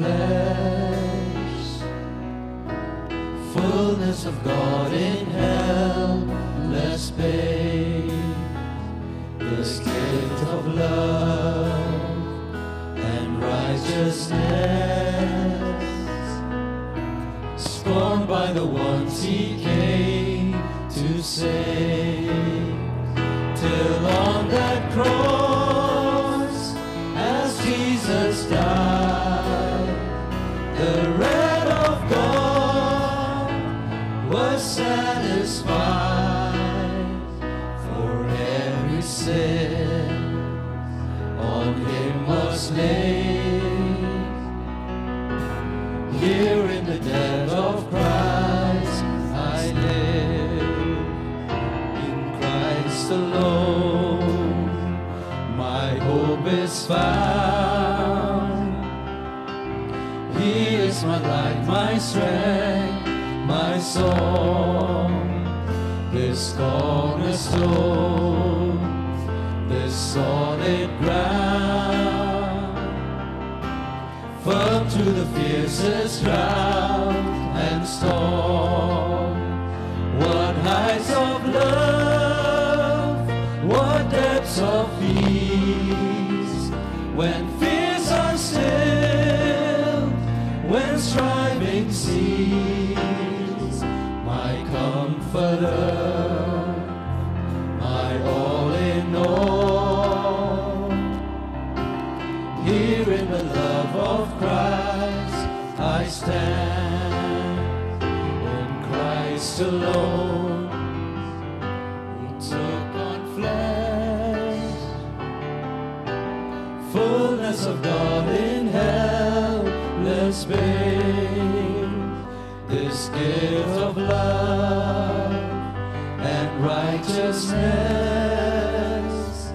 flesh, fullness of God in helpless babe, this gift of love and righteousness. Scorned by the ones he came to save. Till on that cross, the wrath of God was satisfied for every sin on him was laid. Here in the death of Christ I live, in Christ alone my hope is found. My light, my strength, my song, this cornerstone, this solid ground. Firm to the fiercest drought and storm. What heights of love, what depths of peace, when this gift of love righteousness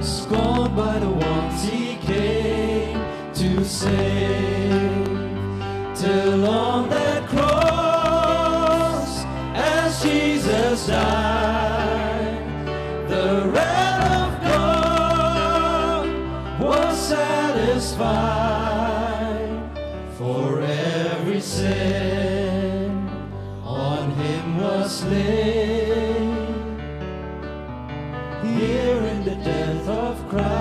scorned by the ones he came to save. Till on that cross, as Jesus died, the wrath of God was satisfied for every sin on him was laid. Of Christ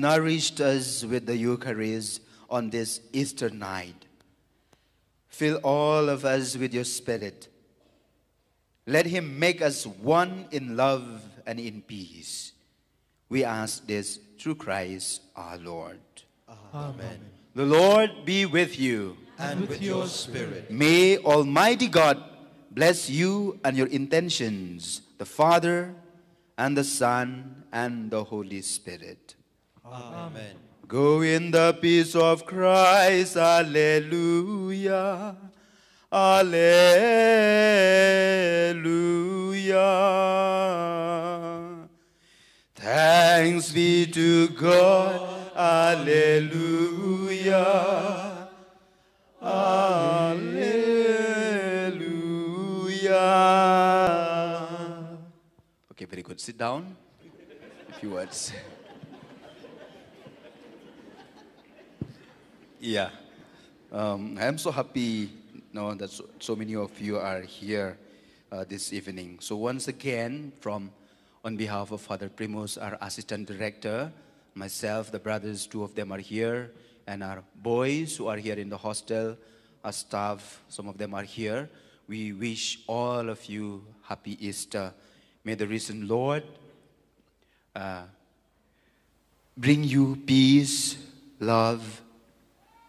nourished us with the Eucharist on this Easter night. Fill all of us with your Spirit. Let him make us one in love and in peace. We ask this through Christ our Lord. Amen. Amen. The Lord be with you. And with your spirit. May Almighty God bless you and your intentions, the Father, and the Son, and the Holy Spirit. Amen. Go in the peace of Christ. Alleluia. Alleluia. Thanks be to God. Alleluia. Alleluia. Okay, very good. Sit down. A few words. Yeah. Um, I'm so happy that so, so many of you are here uh, this evening. So once again, from on behalf of Father Primus, our assistant director, myself, the brothers, two of them are here, and our boys who are here in the hostel, our staff, some of them are here. We wish all of you happy Easter. May the risen Lord uh, bring you peace, love,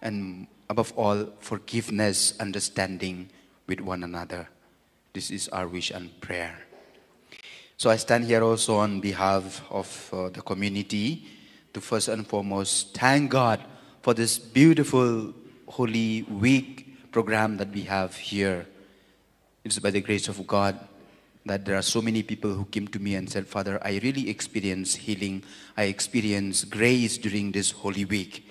and above all, forgiveness, understanding with one another. This is our wish and prayer. So I stand here also on behalf of uh, the community to first and foremost thank God for this beautiful Holy Week program that we have here. It's by the grace of God that there are so many people who came to me and said, Father, I really experience healing. I experience grace during this Holy Week.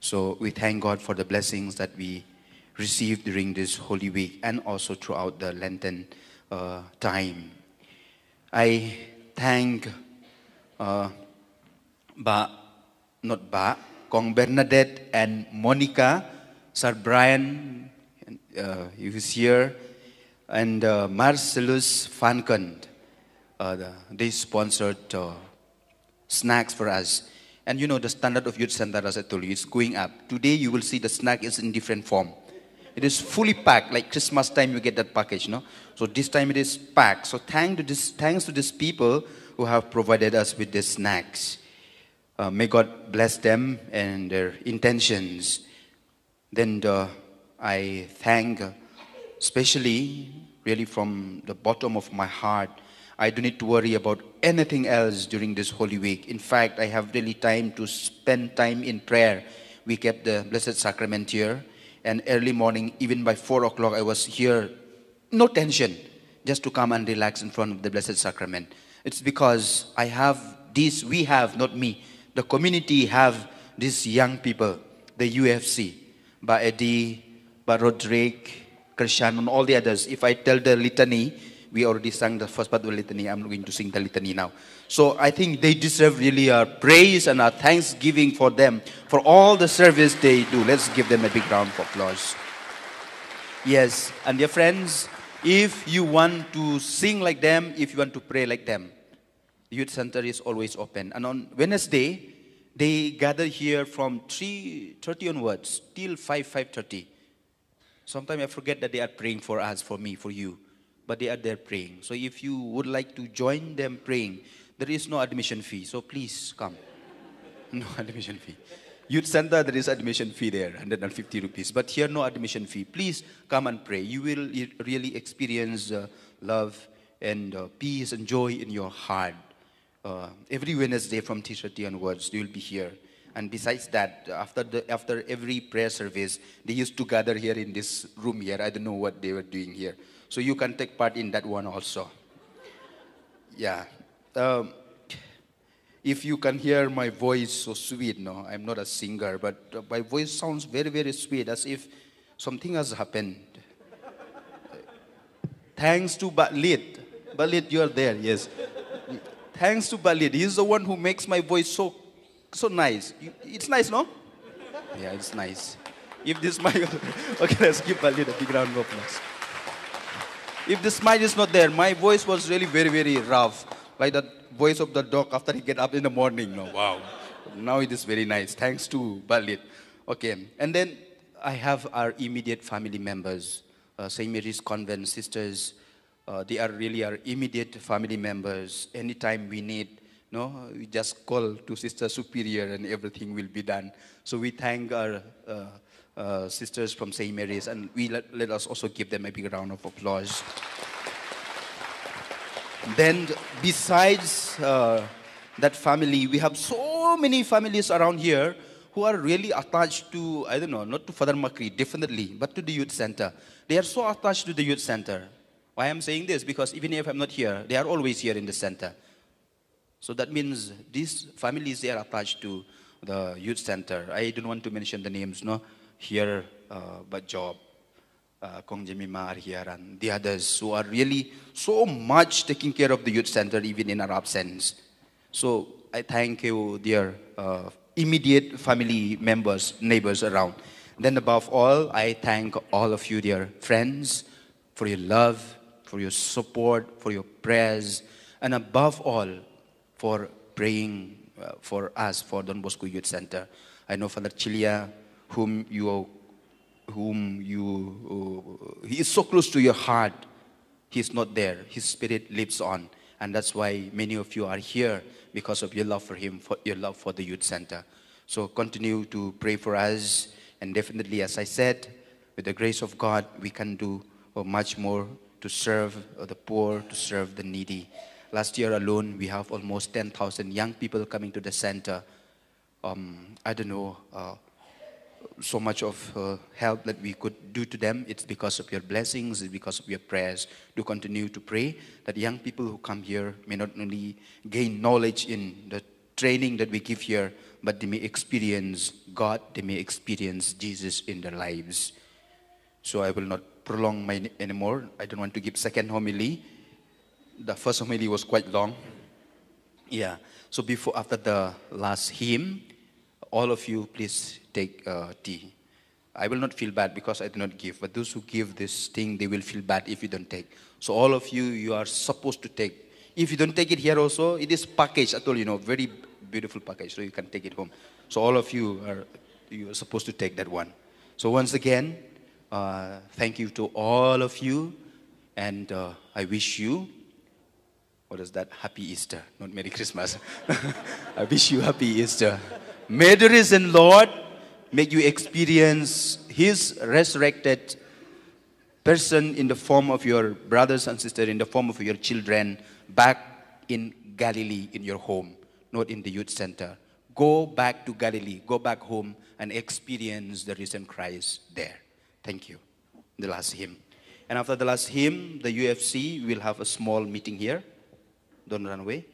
So we thank God for the blessings that we received during this Holy Week and also throughout the Lenten uh, time. I thank uh, Ba, not Ba, Kong Bernadette and Monica, Sir Brian, uh, was here, and uh, Marcellus Fankund. Uh, the, they sponsored uh, snacks for us. And you know, the standard of youth center, as I told you, is going up. Today, you will see the snack is in different form. It is fully packed, like Christmas time, you get that package, no? So this time it is packed. So thank to this, thanks to these people who have provided us with these snacks. Uh, may God bless them and their intentions. Then uh, I thank, uh, especially, really from the bottom of my heart, I don't need to worry about anything else during this Holy Week. In fact, I have really time to spend time in prayer. We kept the Blessed Sacrament here, and early morning, even by 4 o'clock, I was here, no tension, just to come and relax in front of the Blessed Sacrament. It's because I have this, we have, not me, the community have these young people, the UFC, by Eddie, by Roderick, Christian, and all the others. If I tell the litany, we already sang the first part of the litany. I'm going to sing the litany now. So I think they deserve really our praise and our thanksgiving for them, for all the service they do. Let's give them a big round of applause. Yes, and dear friends, if you want to sing like them, if you want to pray like them, the youth center is always open. And on Wednesday, they gather here from 3.30 onwards till 5, 5.30. Sometimes I forget that they are praying for us, for me, for you but they are there praying. So if you would like to join them praying, there is no admission fee. So please come. <laughs> No admission fee. Youth center, there is admission fee there, 150 rupees. But here, no admission fee. Please come and pray. You will really experience uh, love and uh, peace and joy in your heart. Uh, every Wednesday from 3.30 onwards, you will be here. And besides that, after, the, after every prayer service, they used to gather here in this room here. I don't know what they were doing here. So you can take part in that one also. Yeah. Um, if you can hear my voice so sweet, no, I'm not a singer, but uh, my voice sounds very, very sweet, as if something has happened. Thanks to Balit. Balit, you are there, yes. Thanks to Balit. He's the one who makes my voice so, so nice. It's nice, no? Yeah, it's nice. If this mic, <laughs> okay, let's give Balit a big round of applause. If the smile is not there, my voice was really very, very rough. Like the voice of the dog after he get up in the morning. No, wow. Now it is very nice. Thanks to Balit. Okay. And then I have our immediate family members, uh, St. Mary's Convent sisters. Uh, they are really our immediate family members. Anytime we need, no, we just call to Sister Superior and everything will be done. So we thank our uh, uh, sisters from St. Mary's, and we let, let us also give them a big round of applause. then, besides uh, that family, we have so many families around here who are really attached to, I don't know, not to Father Makri, definitely, but to the youth center. They are so attached to the youth center. Why I'm saying this? Because even if I'm not here, they are always here in the center. So that means these families, they are attached to the youth center. I don't want to mention the names, no, here, uh, but Job, uh, Kong Jemima and the others who are really so much taking care of the youth center, even in our absence. So I thank you, dear uh, immediate family members, neighbors around. Then above all, I thank all of you, dear friends, for your love, for your support, for your prayers, and above all, for praying uh, for us, for Don Bosco Youth Center. I know Father Chilia, whom you, are, whom you, uh, he is so close to your heart. He's not there. His spirit lives on. And that's why many of you are here because of your love for him, for your love for the youth center. So continue to pray for us. And definitely, as I said, with the grace of God, we can do uh, much more to serve uh, the poor, to serve the needy. Last year alone, we have almost 10,000 young people coming to the center. Um, I don't know uh, so much of uh, help that we could do to them. It's because of your blessings, it's because of your prayers. Do continue to pray that young people who come here may not only gain knowledge in the training that we give here, but they may experience God, they may experience Jesus in their lives. So I will not prolong my anymore. I don't want to give second homily. The first homily was quite long. Yeah. So before, after the last hymn, all of you please take uh, tea. I will not feel bad because I do not give, but those who give this thing, they will feel bad if you don't take. So all of you, you are supposed to take. If you don't take it here also, it is packaged at all, you know, very beautiful package, so you can take it home. So all of you are, you are supposed to take that one. So once again, uh, thank you to all of you, and uh, I wish you what is that? Happy Easter, not Merry Christmas. <laughs> I wish you happy Easter. May the risen Lord make you experience His resurrected person in the form of your brothers and sisters, in the form of your children, back in Galilee, in your home, not in the youth center. Go back to Galilee, go back home, and experience the risen Christ there. Thank you. The last hymn. And after the last hymn, the UFC will have a small meeting here. Don't run away.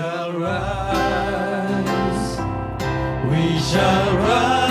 Shall rise, we shall rise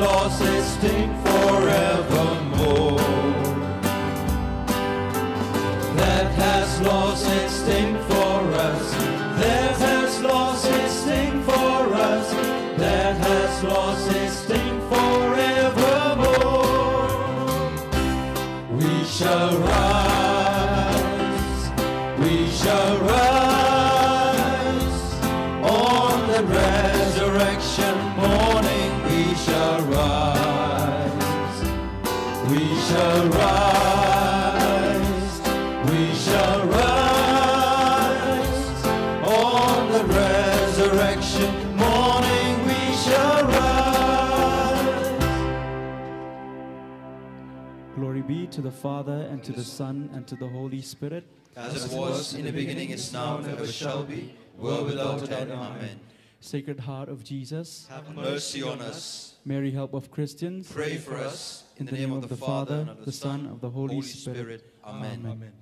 lost forevermore. That has lost its sting for us. That has lost its sting for us. That has lost to the Father, and to the Son, and to the Holy Spirit. As it was in the beginning, is now, and ever shall be, world without end. Amen. Sacred Heart of Jesus, Have mercy on us. Mary, help of Christians, Pray for us. In the name of the Father, and of the Son, of the Holy, Holy Spirit. Spirit. Amen. Amen.